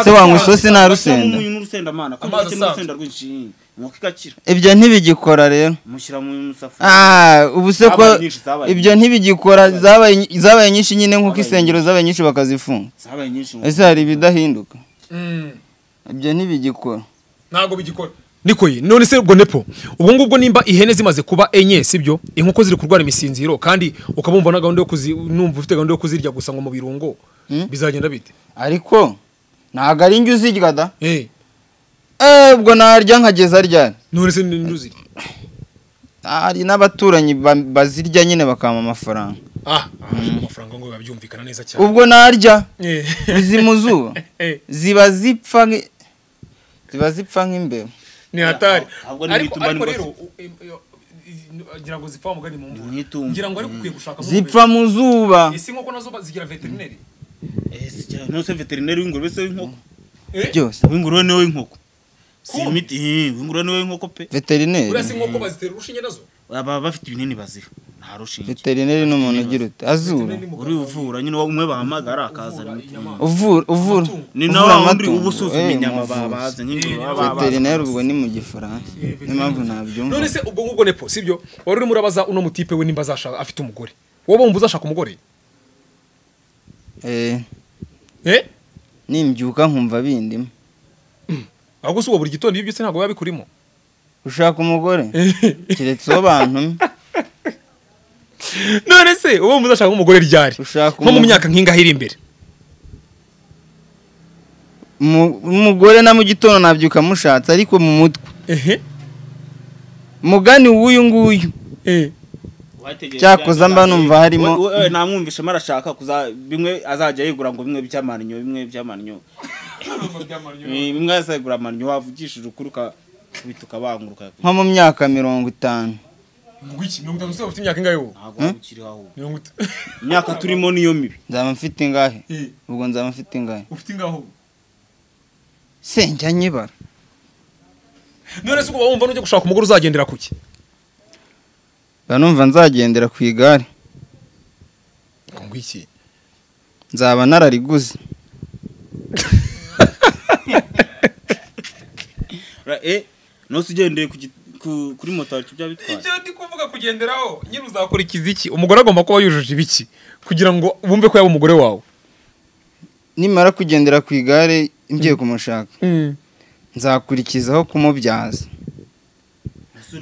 Ese wanywa isosi nta rusenda? n'urusenda mana. Kuko Amazi bashyiramo asanzwe. urusenda rwinshi. Inkoko igakira. Ibyo ntibigikora rero. Mushyira mu safuriya Ah, ubu se ko ibyo ntibigikora. Zabaye nyinshi nyine nk'uko Zabaye isengero zabaye nyinshi bakazifunga. Zabaye nyinshi ese hari ibidahinduka? Mm, ibyo ntibigikora. Ntabwo bigikora. Niko none se ubwo nepo? Ubwo ngubwo nimba ihene zimaze kuba enye sibyo? Inkoko ziri kurwara imisinziro kandi ukaba wumva na gahunda yo kuzi numva ufite gahunda yo kuzirya gusa ngo mu birungo Hmm? bizagenda bite? Ariko ntabwo ari njye uzirya da eh. Eh, ubwo narya nkageza ryari? None se ntuzirya hari n'abaturanyi ba- bazirya nyine bakampa amafaranga. Ah aje amafaranga ngo biba byumvikana neza cyane. Ubwo narya eh. izi mu zuba eh. Ziba zipfa ziba zipfa nk'imbeba. Ni hatari. Ahubwo ariko rero ngira ngo zipfa mugani mu mvura. Ngira ngo ariko ukwiye gushaka zipfa mu zuba. Isi nkoko na zo zigira veterineri. Eh, nose veterineri w'ingurube se w'inkoko? Byose. W'ingurube ni we w'inkoko. Si imiti eh, w'ingurube ni we w'inkoko pe. Veterineri. Uriya si nk'uko bazitera urushinge na zo? Baba bafite ibinini baziha nta rushinge. Veterineri ni umuntu ugira ute azura. Uri uvura nyine umwe bahamagara akazana uvura uvura ni nawe wundi uba usuzuma Eh, inyama babaze bazi veterineri ubwo ni mu gifaransa niyo mpamvu nabyumva. None se ubwo ngubwo nepo sibyo? Wari urimo urabaza uno mutipe we nimba azashaka afite umugore. Wowe wumva uzashaka umugore? Eh, eh? Nimbyuka nkumva bindimo. Ahubwo si uwo buri gitondo iyo ubyutse ntabwo biba bikurimo. Ushaka umugore? Keretse uwo bantumye none se wowe wumva uzashaka umugore ryari? Nko mu myaka nk'ingahe iri imbere. Mu- umugore na mu gitondo nabyuka mushatse ariko mu mutwe. Ehe. Mugani w'uyu nguyu. Eh Cyakoze mba numva harimo- namwumvishe marashaka kuza bimwe azajya yigura ngo bimwe by'amannyo bimwe by'amannyo bimwe azagura amannyo wavugishije ukuri ukabita ukabanguruka nko mu myaka mirongo itanu. Mirongo itanu se ufite imyaka ingahe wowe? Ntabwo waba ukiriho ahubwo mirongo itanu imyaka turimo niyo mibi. Nzaba mfite ingahe? Eh, ubwo nzaba mfite ingahe? Ufite ingaho se njya nyibara. None se ubwo wumva nujya gushaka umugore uzagendera ku ki? Numva nzagendera ku igare. Ngwiki nzaba narariguze. Ra- eh nose ugendeye kuri moto hari icyo byaba bitwaye ibyo ndi kuvuga kugenderaho nyine uzakora ikiziki umugore agomba kuba yujuje ibiki kugira ngo bumve ko yaba umugore wawe? Nimara kugendera ku igare ngiye kumushaka. Nzakurikizaho kumubyaza.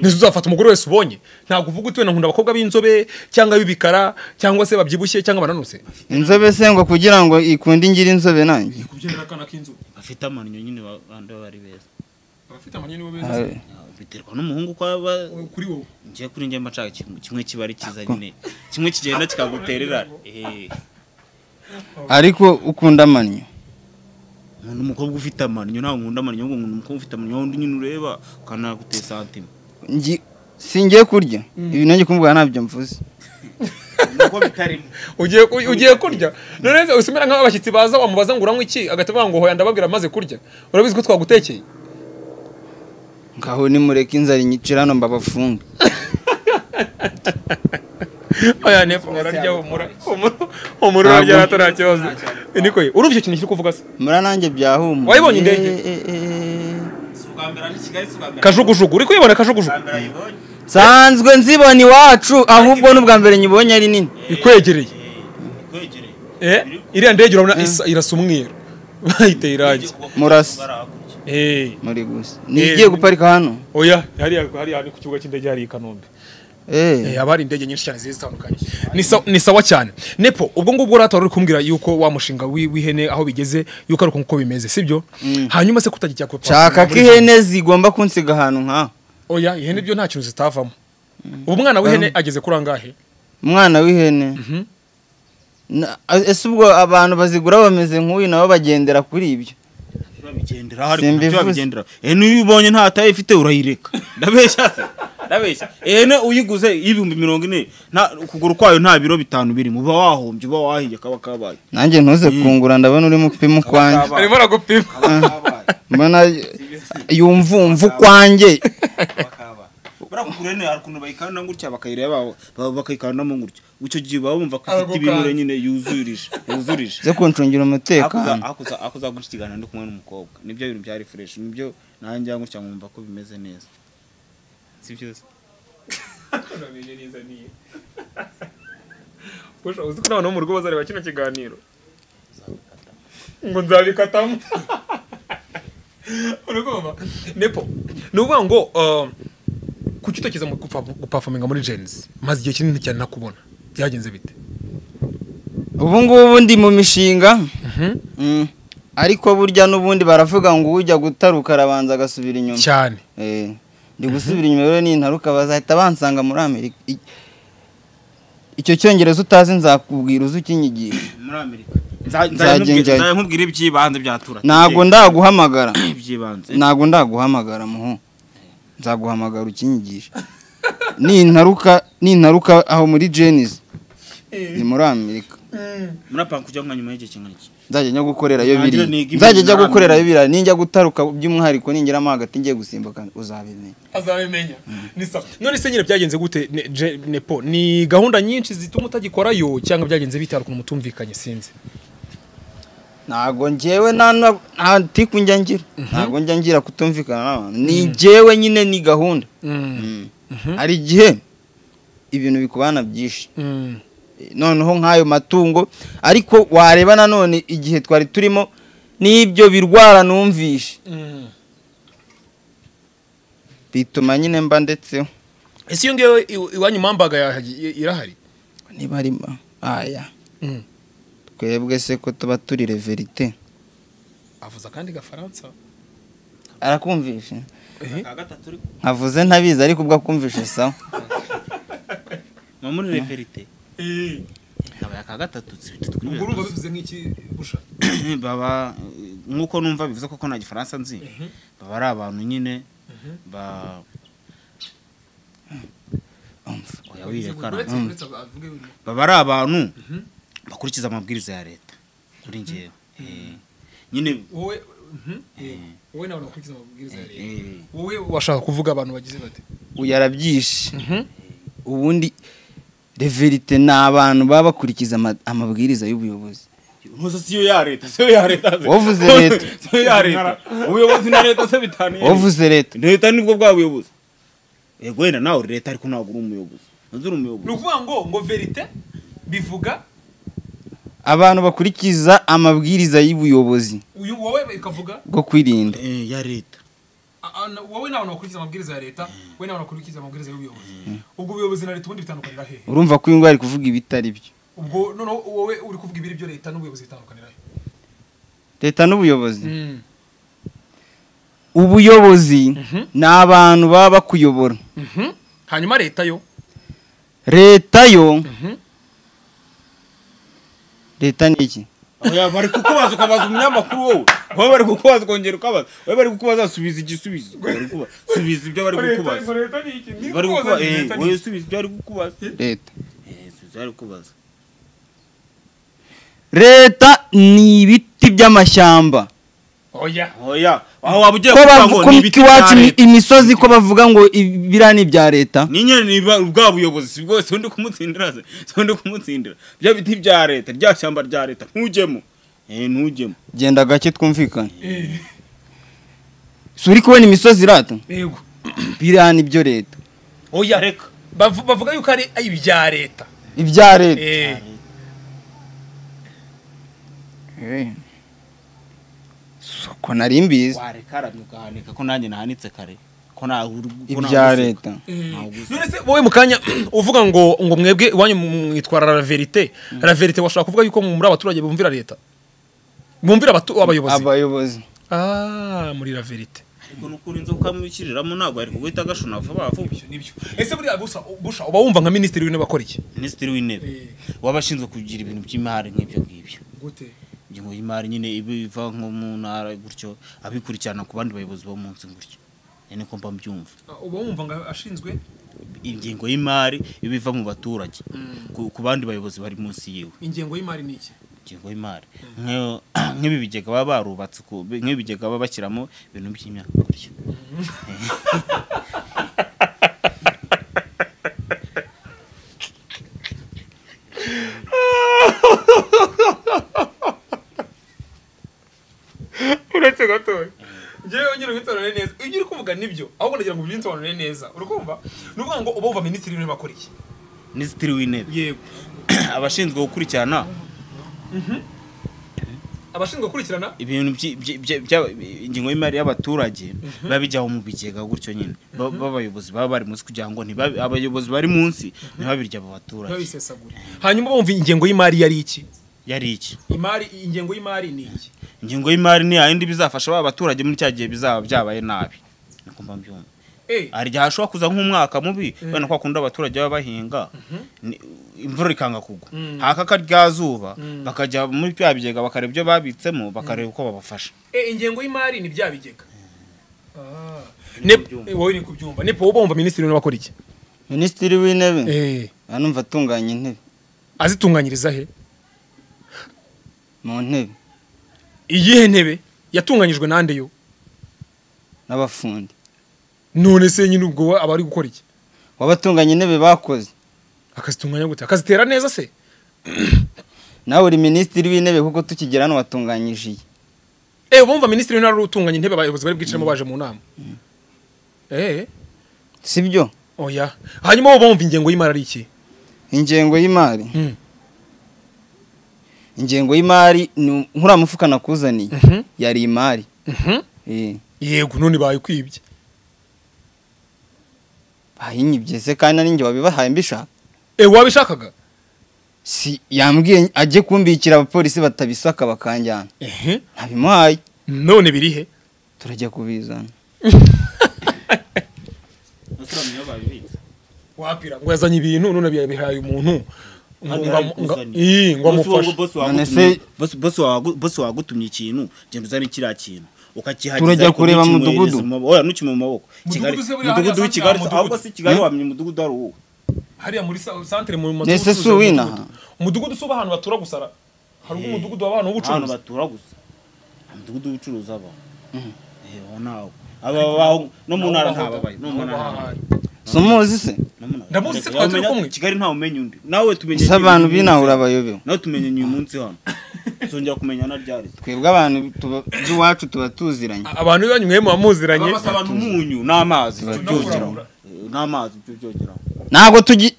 Ntizo uzafata umugore wese ubonye? Ntabwo uvuga uti wenda nkunda abakobwa b'inzobe cyangwa b'ibikara cyangwa se babyibushye cyangwa bananutse inzobe se ngo kugira ngo ikunde ingire inzobe nanjye. Bafite amannyo nyine ba- bandi baba ari beza. Abafite amanywa nibo Ah, beza biterwa n'umuhungu ko aba kuri wowe ngiye kuri njye mbacaga kimwe kiba ari cyiza nyine. Kimwe kigenda kikaguterera. Eh ariko ukunda amannyo umuntu umukobwa ufite amannyo ntabwo nkunda amannyo ahubwo nkunda umukobwa ufite amannyo wundi nyine ureba ukanaguteye santima Ngi- singiye kurya? Ibi nanjye kumubwira ntabyo mvuze. Nuko bitarimo. Ugiye ku- ugiye kurya? None usimera nk'aho abashyitsi baza wamubaza ngo uranywa iki? Agahita avuga ngo hoya ndababwira amaze kurya. Urabizi ko twagutekeye? Ngaho nimureke inzara inyicira hano mbabafunge. Oya nepo urarya humura. humura humura urarya hato nta kibazo niko ye urumva icyo kintu kiri kuvuga se? Mura nanjye byahumura Wayibonye indege? Eh, eh, eh. kajugujugu uri kuyibona kajugujugu? Nsanzwe nzibona iwacu ahubwo n'ubwa mbere nyibonye ari nini. Ikwegereye. ikwegereye. Eh? Iriya ndege urabona irasa umweru. Bayiteye irangi. Murasa. Muri gusa. Ni igiye guparika hano. Oya hariya hariya ni ku kibuga cy'indege hari i kanombe. Eh. Eh, haba hari indege nyinshi cyane zigiye zitandukanye. Ni sawa- cyane. Nepo ubwo ngubwo wari uri kumbwira yuko wa mushinga wi- w'ihene aho bigeze yuko ari uko bimeze sibyo? Hanyuma se kutagira ku shaka ko ihene zigomba kunsiga ahantu nk'aho oya ihene byo nta kintu zitavamo. Ubu mwana w'ihene ageze kuri angahe? umwana w'ihene Na- ese ubwo abantu bazigura bameze nk'uyu nabo bagendera kuri ibyo. Babigendera hari Simbivuze. babigendera eh niyo ubonye nta taye ifite urayireka. Ndabeshya se ndabeshya. Ihene uyiguze y'ibihumbi mirongo ine ukuguru kwayo nta biro bitanu birimo. Uba wahombye uba wahiye kaba kabaye. Nanjye ntuze kungura ndabona uri mupima ukwanjye. arimo aragupima mbona yumvumva ukwanjye. Barakugura ihene hari ukuntu bayikanda gutya bakayireba ba- bakayikandamo gutya icyo gihe baba bumva ko ifite ibinure nyine yuzurije yuzurije. Ze kuncungira akuza umutekano. Akuza akuza gutya ikiganiro ndi kumwe n'umukobwa. Nibyo bintu byari fresh ni byo nanjye gutya nkumva ko bimeze neza. Si byose Usha, uzi ko n'abantu bo mu rugo bazareba kino kiganiro? Ngo nzabikatamo. Uragomba nepo. Ni ukuvuga ngo uh, kuki utekereza mu gupafominga muri jenzi maze igihe kinini cyane nakubona. Byagenze bite? Ubu ngubu ndi mu mishinga. Mm. ariko burya n'ubundi baravuga ngo ujya gutaruka arabanza agasubira inyuma. Cyane. Eh, ndi gusubira inyuma rero nintaruka bazahita bansanga muri amerika. Icyo cyongereza utazi nzakubwira uzi ukinyigisha muri amerika. Nza- Nzajya nkubwira- iby'ibanze bya tura ntabwo ndaguhamagara. Iby'ibanze. Ntabwo ndaguhamagara muhu nzaguhamagara ukinyigisha. Nintaruka nintaruka aho muri jenizi ni muri amerika. Murapanga kujya nka nyuma y'igihe kingana iki? Nzajya njya gukorerayo biriya nzajya njya gukorerayo biriya ninjya gutaruka by'umwihariko ningeramo hagati ngiye gusimbuka uzabimenya. Azabimenya. Ni sawa. None se nyine byagenze gute? Nepo ni gahunda nyinshi zituma utagikorayo cyangwa byagenze hari ukuntu mutumvikanye sinzi. Ntago njyewe nta na- nta tiku njya ngira. Njya ngira kutumvikana n'abantu ni njyewe nyine ni gahunda. Mm. hari igihe ibintu bikubana byinshi. Mm. noneho nk'ayo matungo ariko wareba nanone igihe twari turimo n'ibyo birwara numvishe Mm. bituma nyine mba ndetseho ese iyo ngiyo iw- iwanyu yahagiye- irahari? Niba ari aya. Twebwe se ko tuba turi reverite? Avuze akandi gafaransa? Arakumvishe. Eh? nkavuze ntabizi ariko ubwo akumvishe sawa muri reverite. Habaye aka gatatu urumva bivuze nk'iki busha baba nk'uko numva bivuze koko nta gifaransa nzi baba ari abantu nyine ba Uretse- uretse avuge buri- baba ari abantu. Bakurikiza amabwiriza ya leta. Kuri njyewe Eh, nyine wowe mhm, yego. wowe nawe nakurikiza amabwiriza ya leta. eh, wowe washaka kuvuga abantu bagize bate uyu yarabyishe ubundi reverite ni abantu baba bakurikiza ama- amabwiriza y'ubuyobozi. Ntuzi siyo ya leta siyo ya leta. Wavuze leta. siyo ya leta. Ubuyobozi na leta se bitaniye. Wavuze leta. Leta ni bwo bwa buyobozi. Yego wenda nawe leta ariko ntabwo uri umuyobozi. Ntuzi uri ni umuyobozi ukuvuga ngo ngo verite bivuga abantu bakurikiza amabwiriza y'ubuyobozi uyu wowe ikavuga? bwo kwirinda. Eh, ya leta. Wowe ni abantu bakurikiza amabwiriza ya leta? Wowe ni abantu bakurikiza amabwiriza y'ubuyobozi? Ubwo ubuyobozi na leta ubundi bitandukanira hehe urumva ko uyu nguyu ari kuvuga ibitari byo. Ubwo noneho wowe uri kuvuga ibiri byo leta n'ubuyobozi bitandukanira he? Leta n'ubuyobozi? Ubuyobozi ni abantu baba bakuyobora. Mhm. hanyuma leta yo? Leta yo leta ni iki oya bari kukubaza ukabaza umunyamakuru wowe wowe bari kukubaza ukongera ukabaza wowe bari kukubaza subiza igisubizo kuba subiza ibyo bari kukubaza bari kukubaza eh wowe subiza ibyo bari kukubaza leta eh subiza bari kukubaza leta ni ibiti by'amashyamba. Oya. Oya. Aho waba ugiye ko kuvuga ngo bavuga ni ibiti iwacu bya imi- leta. imisozi ko bavuga ngo biriya ni ibya leta. Ni nyine ni bwa buyobozi si bwose undi kumutsindira se? Si undi kumutsindira. Bya biti bya leta rya shyamba rya leta. Ntujyemo. Eh ntujyemo. Genda gake twumvikane. Si uri kubona imisozi irata? Yego. Biriya ni byo leta. Oya. Reka. Bavu- bavuga yuko ari ibya leta. Ibya leta. Eh. Eh. Ko nari mbizi. Warekaramye ugahanika ko nanjye nahanitse kare? Ibya leta. None se wowe mu kanya uvuga ngo ngo mwebwe iwanyu mwitwara la verite. La verite washaka kuvuga yuko muri abaturage bumvira leta? Bumvira abayobozi? Abayobozi. Ah muri la verite. Ariko nukuri inzoka mushyiriramo ntabwo ari kuguhita gashona vuba vuba. Nibyo. Ese buriya busa busha uba wumva nka minisitiri w'intebe akora iki? Minisitiri w'intebe. Waba ashinzwe kugira ibintu by'imari nk'ibyo ngibyo. Gute? Ingingo y'imari nyine iba iva nko mu ntara gutyo abikurikirana ku bandi bayobozi bo munsi gutyo. Ni niko mba mbyumva. Uba wumva ngo ashinzwe? Ingingo y'imari iba iva mu baturage ku, ku bandi bayobozi bari munsi yiwe. Ingengo y'imari ni iki? Ingingo y'imari. Nk'iyo- nk'ibi bigega baba barubatse nk'ibi bigega baba bashyiramo ibintu by'imyaka gutyo. uretse gatoya njyewe nyine ubinsobanurire neza. Ibyo uri kuvuga ni byo ahubwo ndagira ngo ubinsobanurire neza. Urakumva? Ni ukuvuga ngo uba wumva minisitiri w'intebe akora iki minisitiri w'intebe. Yego. Abashinzwe gukurikirana? Abashinzwe gukurikirana? Ibintu ingingo y'imari y'abaturage biba bijyaho mu bigega gutyo nyine. Ba- b'abayobozi baba bari munsi kugira ngo abayobozi bari munsi ntibabirya abo baturage. Hanyuma bumva ingengo y'imari yari iki? Yari iki? Imari ingengo y'imari ni iki? Ingingo y'imari ni yayindi bizafasha ba baturage muri cya gihe bizaba byabaye nabi. Niko mba mbyumva. Eh. Hari igihe hashobora kuza nk'umwaka mubi wenda kwa kundi abaturage baba bahinga ni- imvura ikanga kugwa. Hakaka rya zuba bakajya muri bya bigega bakareba ibyo babitsemo bakareba uko babafasha. Eh ingengo y'imari ni bya bigega. Ah. Ne wowe ni kubyumva. Ne po wumva minisitiri w'intebe akora iki? Minisitiri w'intebe? Eh. Anumva atunganya intebe. Azitunganyiriza he? Mu ntebe. Iyihe ntebe? Yatunganyijwe nande yo? N'abafundi. None se nyine ubwo aba ari gukora iki? Wabatunganya intebe bakoze. Akazitunganya gute? Akazitera neza se? Nawe uri minisitiri w'intebe kuko tukigera hano watunganyije iyi. Eh bumva minisitiri w'intara utunganya intebe abayobozi bari bwicaremo baje mu nama. Eh? Si byo oya hanyuma bo bumva ingengo y'imari ari iki? Ingengo y'imari? Mm. Ingengo y'imari nk'uriya mufuka nakuzaniye Mhm. yari imari. Mhm. Eh, yego none bayikwibye. Bayinyibye se kandi ari njye wabibahaye mbishaka? Eh wabishakaga? Si yambwiye ajye kumbikira abapolisi batabisaka bakanjyana. Ntabimuhaye none biri he? Turajya kubizana. Wapira ngo yazanye ibintu none bihaye umuntu. Ngo amufashe bose wagutumye ikintu genda uzane kiriya kintu. Ukakihageza Turajya kureba mudugudu. oya ntukime mu maboko. Mudugudu Kigali- mudugudu hariya w'i Kigali santere ahubwo si Kigali wamenya umudugudu ari uwo hariya muri sa- santere mu mazu Nese si uwinaha? umudugudu. umudugudu si uba ahantu batura gusara hari ubwo umudugudu w'abantu ahantu w'ubucuruzi? batura gusa. Nta mudugudu w'ubucuruzi aba. Eh, aho aba babaho no mu ntara ntababaye no mu ntara ntababaye si umuzi se. Ndamuzi se twari turi kumwe? Kigali ntawe umenya undi. Nawe tumenye ese abantu binahura abayobewe nawe tumenye uyu munsi hano tuzongera kumenya na ryari? Twebwe abantu b'iwacu tuba tuziranye. Abantu iyo banyweye muba muziranye. Basa abantu umunyu n'amazi byogeraho. Eh, n'amazi byogeraho ntabwo tugi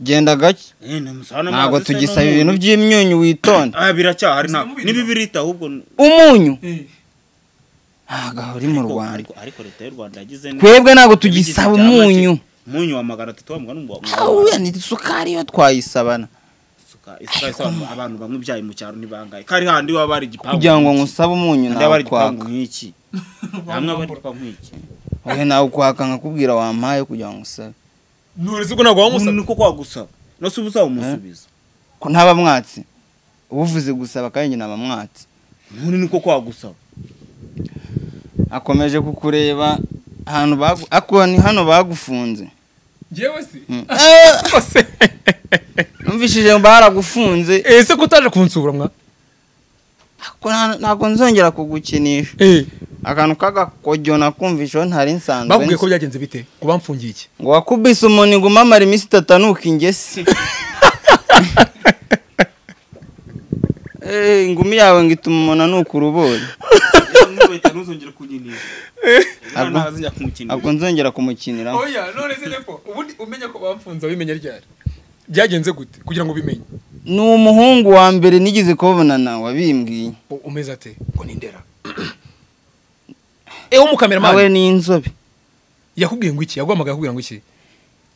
genda gake. Eh, ntabwo tugisaba ibintu by'imyunyu witonde. Ah biracyahari nta n'ibibirita ahubwo umunyu? Eh, ntabwo uri mu rwanda. ariko leta y'u Rwanda yagize neza. twebwe ntabwo tugisaba umunyu. Umunyu wa magana atatu wa mugani Awuya, ni isukari yo twayisabana. Abantu bamwe ibyayi mu cyaro ntibangaye. Kari handi waba ari igipangu kugira ngo ngusabe umunyu nawe igipangu kwaka nk'iki hamwe aba ari igipangu nk'iki oya nawe kwaka nkakubwira wampaye kugira ngo usabe se ko ntabwo wamusabye niko kwagusaba no se uba usaba umusubiza ko ntaba mwatsi. Uvuze gusaba kandi naba mwatsi. None niko kwagusaba akomeje kukureba ahantu bagu ni hano bagufunze. Njyewe se Mm. Kose. numvishije baragufunze. Ese ko utaje kunsura mwa? Ntabwo nzongera kugukinisha. Eh. Akantu k'agakojyo nakumvisheho ntari nsanzwe. Bakubwiye ko byagenze bite? Ngo bamfungiye iki? Ngo wakubise umuntu ngo umamare iminsi itatu anuka ingesi Eh, ingumi yawe ngo ituma umuntu anuka urubori ntuzongere Ntabwo- ntabwo nzongera kumukiniraho oya none se nepo ubundi umenya ko bamfunze abimenya ryari? Byagenze gute? Kugira ngo ubimenye. Ni umuhungu wa mbere nigeze kubonana wabimbwiye. Umeze ate? Ngo ni ndera. Ewe umukameramani nawe ni inzobe. Yakubwiye ngo iki? Yaguhamagaye akubwira ngo iki?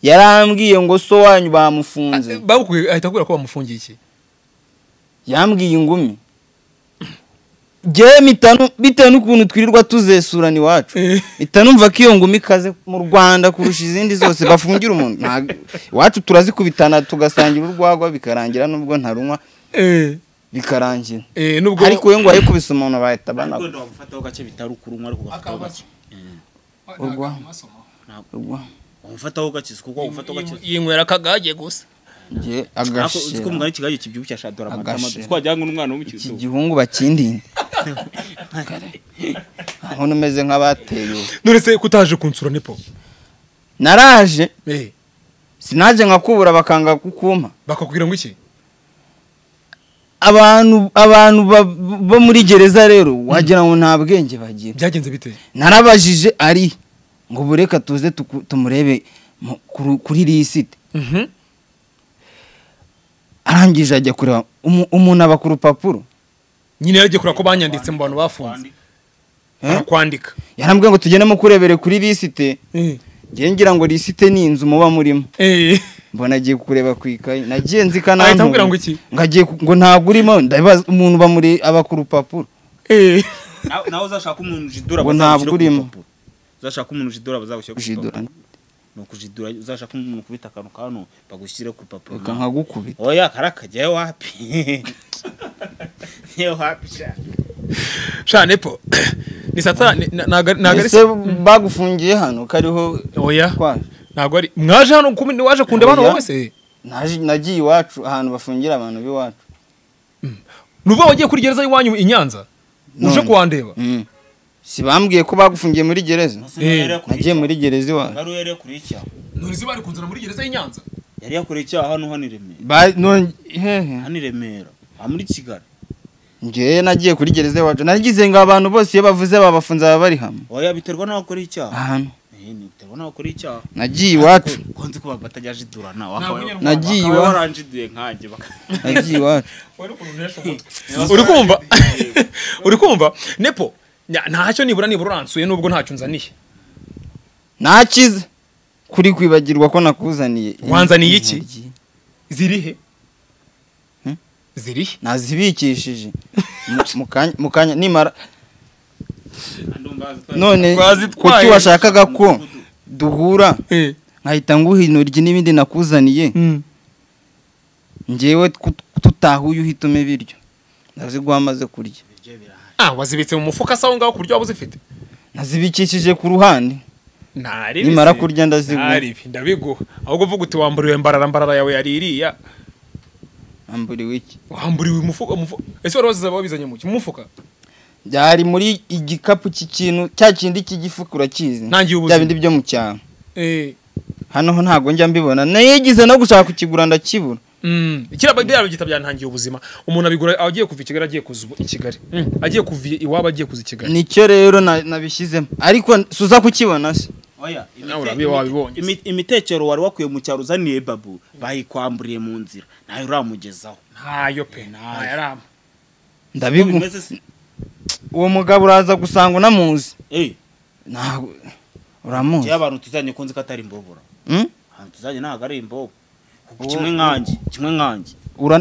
Yarambwiye ngo so wanyu bamufunze. Bakubwiye ahita akubwira ko bamufungiye iki? Yambwiye ingumi jyewe mitanu bitewe n'ukuntu twirirwa tuzesurana iwacu. Eh. mpita numva ko iyo ngumi ikaze mu rwanda kurusha izindi zose bafungira umuntu. Iwacu turazikubitana tugasangira urwagwa bikarangira nubwo ntarunywa. Eh. Bikarangira. Eh nubwo ariko we ngo wayikubise umuntu bahita ariko banagwa wenda wagufataho gake bitari ukurunywa ariko ugafataho gake urwa. Urwa. Wamufataho gake kuko wamufataho gake yinywera akagage gusa. Ko agashira mugana ikigage kibyibushye ashadura amatama Agashira. twajyana n'umwana iki w'umukiriya gihungu bakindinde aho umeze nk'abateye. None se ko utaje kunsura nepo naraje. Eh. Sinaje nkakubura bakanga kukumpa bakakubwira ngo iki? Abantu abantu ba- bo muri gereza rero wagira ngo nta bwenge bagira. Byagenze bite? Narabajije ari ngo bureka tuze tumurebe kuri lisite arangije ajya kureba umu- umuntu aba ku rupapuro. Nyine yagiye kureba ko banyanditse mu bantu bafunze. Eh? arakwandika yarambwiye ngo tugende mukurebere kuri lisite. Eh. Ngiye ngira ngo lisite ni inzu muba murimo. Eh. Mbona agiye kureba ku ikayi. Nagiye nzi ahita amubwira ngo kanantu iki ngo ntabwo urimo ndabaza umuntu bamuri aba ku rupapuro. Eh. Nawe uzashaka umuntu ujidura ntabwo ku rupapuro. uzashaka umuntu ujidura bazagushyira ku rupapuro. Ni ukujidura uzashaka umuntu ukubita akantu kano bagushyire ku rupapuro reka nkagukubita oya karaka jyayo wapi? Jyayo wapi sha? Sha nepo. Ni sata ni- naga ari ese bagufungiye hano kariho oya. ntabwo ari mwaje hano waje kundeba hano wowe se nagiye iwacu ahantu bafungira abantu b'iwacu. Nuvuga wagiye kuri gereza y'iwanyu i Nyanza? Uje kuwandeba? Mm. Si bambwiye ko bagufungiye muri gereza. Nagiye muri gereza none se bari kunzana muri gereza y'i Nyanza? Yari yakuriye icyaha hano hano i Remera. Ba- none- hehe. Hano i Remera. Aha muri Kigali. Njyewe nagiye kuri gereza iwacu. Nagize ngo abantu bose iyo bavuze babafunze baba bari hamwe. Oya biterwa n'abakora icyaha? Ahantu Eh, ni biterwa n'abakora icyaha. Nagiye iwacu. ko nzi ko batajya ajidurana nagiye bakaba iwacu. waranjiduye nkanjye nagiye iwacu. Uri kumva? uri kumva? Nepo ntacyo nibura nibura uransuye nubwo ntacyo nzaniye nakize kuri kwibagirwa ko nakuzaniye Wanzaniye iki? Intoryi. ziri he Hmm? ziri he nazibikishije Mu- kanya- nimara none kuki washakaga ko duhura Eh. nkahita nguha intoryi n'ibindi nakuzaniye Mm. njyewe ku- tutahuye uhitamo ibiryo ndaziguha amaze kurya. Ah wazibitse mu mufuka se aho ngaho ku buryo waba uzifite? Nazibikishije ku ruhande. Nimara kurya ndaziguha ndabiguha. Ahubwo uvuga uti wamburiwe mbarara mbarara yawe yari iriya. Amburiwe iki? Wamburiwe umufuka umufuka ese wari wazize wabizanye mu mufuka? Byari muri igikapu cy'ikintu cya kindi cy'igifuka urakizi. Ntangiye ubuzima. bya bindi byo mu cyaro eh. Hano ho ntabwo njya mbibona. Nayigize no gushaka kukigura ndakibura. Mm. Kira bya byita byantangiye ubuzima umuntu abigura agiye kuva i Kigali agiye kuza ubu- i Kigali. Mm. agiye kuva iwabo agiye kuza i Kigali. Nicyo rero na- nabishyizemo. Ariko suza kukibona se? Imitekero wari wakuye mu cyaro uzaniye babu bayikwamburiye mu nzira. Nayo uramugezaho. Ntayo pe Ntayo. ntayarama ndabigu Bimeze se- uwo mugabo uraza gusanga unamuzi? Eh, ntabwo uramuzi. Abantu tuzanye ko nzi ko atari imbobora. Hmm? ahantu tuzanye ntabwo ari imbobo. Kimwe nkanjye kimwe nkanjye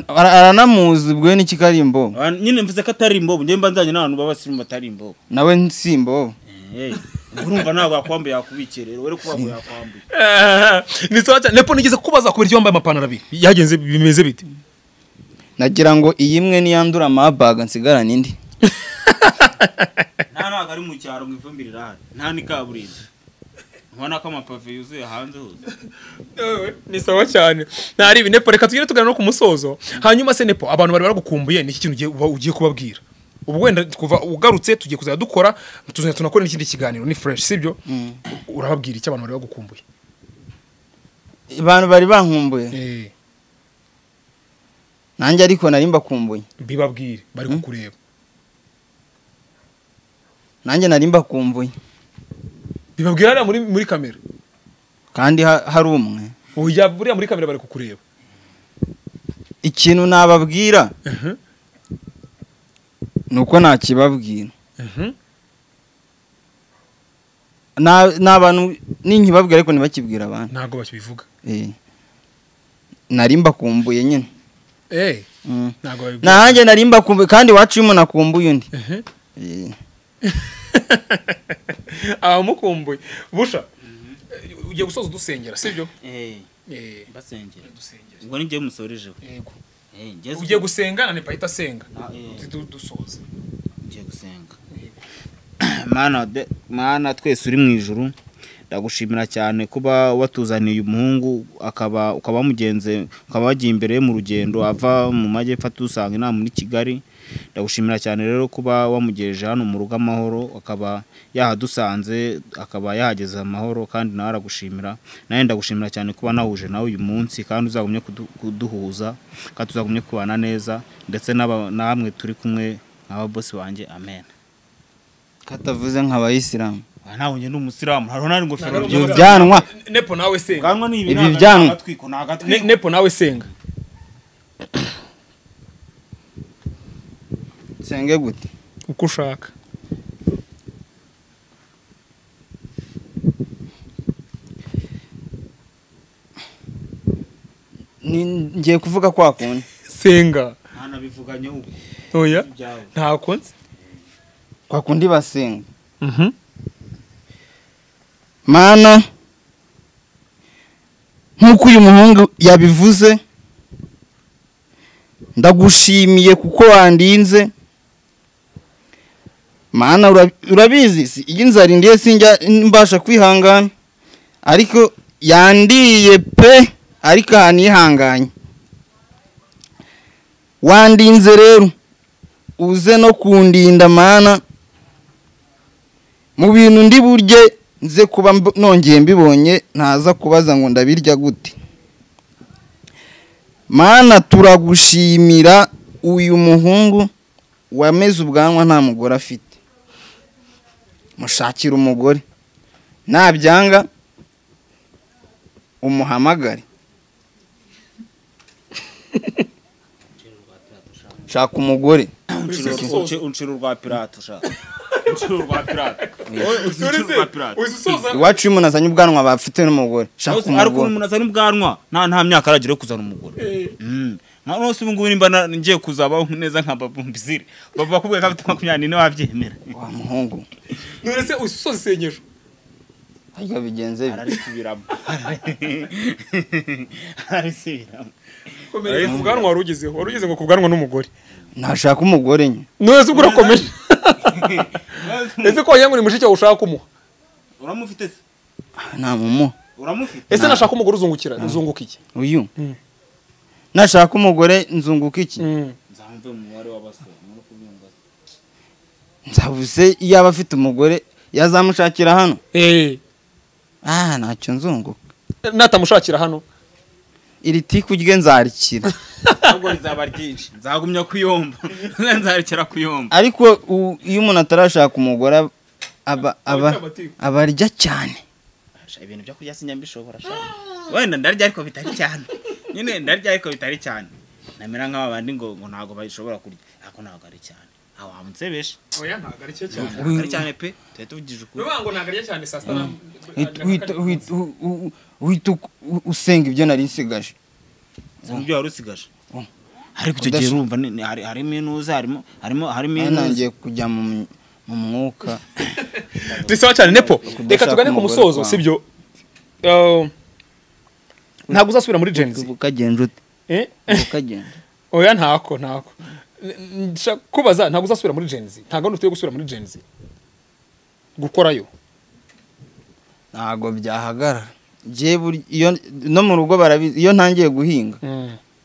aranamuzi ubwo n'iki ko ari imbobo nyine mvuze ko atari imbobo njyewe mba nzanye n'abantu b'abasirimu batari imbobo nawe si imbobo Eh, urumva ntabwo yakwambuye yakubikira rero were kuba ngo yakwambuye ni sawa cyane nepo nigeze kubaza kubera icyo wambaye amapantaro abiri. Yagenze bimeze bite? Nagira ngo iyi imwe niyandura amabaga nsigarane indi nta ntabwo ari mu cyaro mu ivumbi rirahari nta ni kaburimbo. Ubona ko amapave yuzuye hanze hose? Ni sawa cyane. Ntari nepo reka tugere tugana no ku musozo. Hanyuma se nepo abantu bari baragukumbuye ni iki kintu ugiye uba ugiye kubabwira? Ubu wenda kuva ugarutse tugiye kuzajya dukora tuzajya tunakora n'ikindi kiganiro ni fresh sibyo urababwira icyo abantu bari bagukumbuye? Abantu bari bankumbuye. Eh. Nanjye ariko nari mbakumbuye. Bibabwire bari kukureba. Nanjye nari mbakumbuye. Bibabwira hariya muri muri kamera. Kandi ha- hari umwe. Oya buriya muri kamera bari kukureba. Ikintu nababwira ni uko ntakibabwira. Na- ni abantu ninkibabwira ariko ntibakibwira abantu ntabwo bakibivuga. Eh. nari mbakumbuye nyine. Eh. Mm. ntabwo nanjye nari mbakumbuye kandi iwacu iyo umuntu akumbuye undi. abamukumbuye busha ugiye gusoza udusengera sibyo basengera ubwo ni njyewe musorejeho Eh, ugiye gusenga na nepa ahita asenga. Du- dusoza ngiye gusenga mana twese uri mu ijuru ndagushimira cyane kuba watuzaniye umuhungu akaba ukaba wamugenze ukaba wagiye imbere mu rugendo ava mu majyepfo atusanga inama muri kigali ndagushimira cyane rero kuba wamugejeje hano mu rugo amahoro akaba yahadusanze akaba yahageze amahoro kandi nawe aragushimira. Nawe ndagushimira cyane kuba nahuje nawe uyu munsi kandi uzagumye kudu- kuduhuza kandi tuzagumye kubana neza ndetse namwe turi kumwe nk'ababosi banjye amen. Katavuze nk'abayisilamu aha ntabwo njye ni umusilamu. Hariho n'ari ingofero Ibyo byanwa. Nepo nawe senga. Nepo nawe senga. Senge gute. Uko ushaka Ni- ngiye kuvuga kwa kundi. Senga. Ntanabivuganyeho ubu. Oya. Ibyawe ntako nzi. Kwa kundi basenga Mhm. mana nk'uko uyu muhungu yabivuze ndagushimiye kuko wandinze. Mana ura- urabizi iyo inzara indiye sinjya mbasha kwihangana. Ariko yandiye pe ariko aha nihanganye. Wandinze rero uze no kundinda mana. Mu bintu ndi burye nze kuba nongeye mbibonye ntaza kubaza ngo ndabirya gute. Mana turagushimira uyu muhungu wameze ubwanwa nta mugore afite. Mushakira umugore. Nabyanga umuhamagare. Shaka umugore. Uncira urwa pirate ushaka iwacu iyo umuntu azanye ubwanwa bafite n'umugore. Shaka ariko umugore. umuntu azana ubwanwa nta myaka aragira yo kuzana umugore. Mm. Nka nose ubu ngubu nimba ngiye kuzabaho neza nka babu mbizire. Baba bakubwiye ko afite makumyabiri n'ine wabyemera. Wa muhungu. None se usoza isengesho? Ariko bigenze ararisubiramo ararisubiramo komereza ku bwanwa wari ugezeho wari ugeze ngo ku bwanwa n'umugore. Ntashaka umugore nye none se ubwo urakomeje ese ko wagira ngo ni mushiki wawe ushaka kumuha? Uramufite se? Nta mumu uramufite? Ese nashaka umugore uzungukira uzunguka iki? Uyu? Mm. Nashaka umugore nzunguka iki? Mm. nzabuze iyo aba afite umugore yazamushakira hano. Eh, ah ntacyo nzunguka. Natamushakira hano. Iri tiku rye nzarikira. Ahubwo rizaba ryinshi. Nzagumya kuyomba. Nzarekera kuyomba. Ariko u- iyo umuntu atarashaka umugore aba aba aba arya cyane. Ibintu byo kurya sinyambishobora wenda ndarya ariko bitari cyane. Nyine ndarya ariko bitari cyane. Namera nk'aba bandi ngo ngo ntabwo bashobora kurya. Ariko ntabwo ari cyane. Aho wamunsebeshe oya ntabwo ari cyo cyane. ntabwo ari cyane pe. Tuba tuvugije ukuri. Ngo ntabwo arya cyane saa sita Uhita- u- usenga ibyo nari nsigaje. Mu byo wari usigaje? Oh. ariko icyo gihe urumva harimo inuza harimo harimo inuza nangiye kujya mu mu mwuka. Bisaba cyane nepo. Reka tugane ku musozo sibyo? Ntabwo uzasubira muri genzi ubu ukagenda ute? Eh? ukagenda oya ntako ntako. Kubaza ntabwo uzasubira muri genzi nta gahunda ufite yo gusubira muri genzi gukorayo. Ntabwo byahagarara no mu rugo barabizi iyo ntangiye guhinga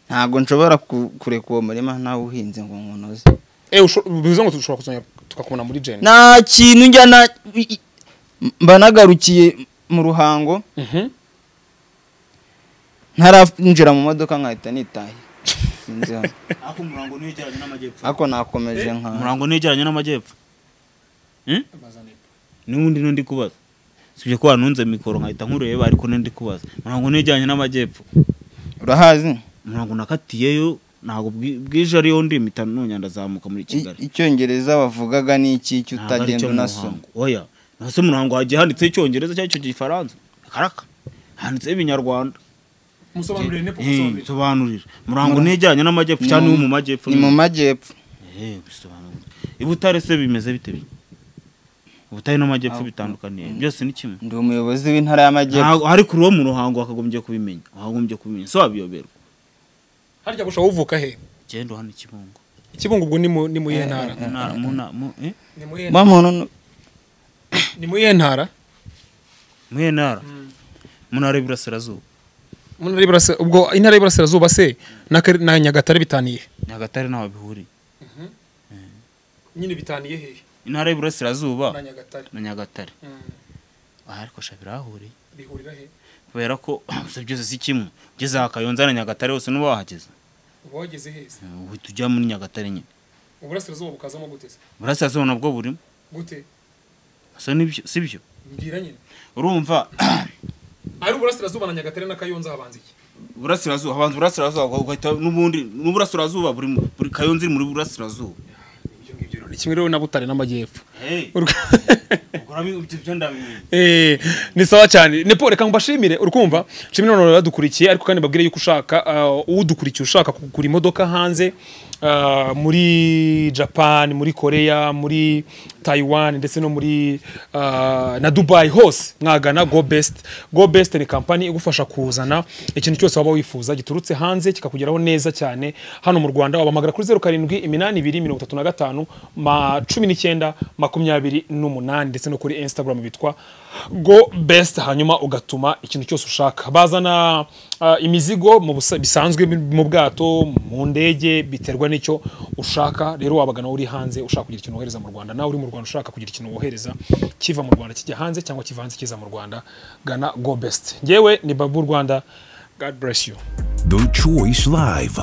ntabwo nshobora ku- kureka uwo murima ntawe uhinze ngo nkunoze. Eh bivuze ngo dushobora kuzongera tukakubona muri genzi nta kintu njya na i- i- mba nagarukiye mu ruhango. Mhm. Ntarinjira mu modoka nkahita hano. ariko umurango n'amajyepfo? Nakomeje nka umurango niyo ugeranye n'amajyepfo? Hmm? n'ubundi n'undi kubaza sibyo ko wanunze mikoro nkahita nkureba ariko n'undi kubaza umurango niyo ujyanye n'amajyepfo? Urahazi? Umurango nakatiyeyo ntabwo bwi- bwije ariyo ndi mpita nunya ndazamuka muri kigali. icyongereza wavugaga ni iki cyo utagenda unasoma? Oya nase mu ruhango hagiye handitseho icyongereza cyangwa icyo gifaransa? Karaka. Handitseho ibinyarwanda. Musobanurire nepo Eh, musobanurire. Nsobanurira murango niyo ijyanye n'amajyepfo niwo mu majyepfo ni mu majyepfo. Eh, bisobanura i butare se bimeze bite bi? Ubutare n'amajyepfo bitandukaniye. byose ni kimwe. Ndi umuyobozi w'intara y'amajyepfo. Ariko uwo mu ruhango wakagombye kubimenya wakagombye kubimenya. So wabiyoberwa. Harya gushaka uvuka he? Genda hano ikibungo ikibungo ubwo ni mu ni mu iyihe ntara. Mu ntara- mu ntara- mu- eh? ni mu ni mu iyihe ntara? Mu ntara? Mu ntara y'iburasirazuba. Ubwo intara y'iburasirazuba se? Na nyagatare bitaniye nyagatare ntaho bihuriye. Nyine bitaniye hehe intara y'iburasirazuba na nyagatare. Nyagatare. Aha ariko sha birahuriye bihurira he? Kubera ko byose si kimwe. Ugeze aha kayonza na nyagatare hose n'uba wahageze uba wageze heza Eh, uhita ujya muri nyagatare nyine. Uburasirazuba bukazamo gute se? Burasirazuba nabwo burimo. Gute? Si byo mbwira nyine. Urumva ari uburasirazuba na nyagatare na kayonza habanza iki? Burasirazuba habanza burasirazuba ugahita n'ubundi n'uburasirazuba buri buri kayonza iri muri burasirazuba ibyo ngibyo rero ni kimwe rero na butare n'amajyepfo. Eh, ni sawa cyane. Nepo reka mbashimire urikumva nshimire none badukurikiye ariko kandi mbabwire yuko ushaka uh, udukurikiye ushaka kugura imodoka hanze uh, muri japan muri korea muri taiwan ndetse no muri uh, na dubai hose. Mwagana go best. Go best ni kampani igufasha kuzana ikintu cyose waba wifuza giturutse hanze kikakugeraho neza cyane. Hano mu rwanda wabamagara kuri zeru karindwi iminani ibiri mirongo itatu na gatanu cumi n'icyenda makumyabiri n'umunani ndetse no kuri instagram bitwa go best hanyuma ugatuma ikintu cyose ushaka. Bazana ah, imizigo bisanzwe mu bwato mu ndege biterwa n'icyo ushaka. Rero wabagana uri hanze ushaka kugira ikintu wohereza mu rwanda. Nawe uri mu rwanda ushaka kugira ikintu wohereza kiva mu rwanda kijya hanze cyangwa kiva hanze kiza mu rwanda. Gana go best. Ngewe ni babu rwanda. God bless you. The Choice Live.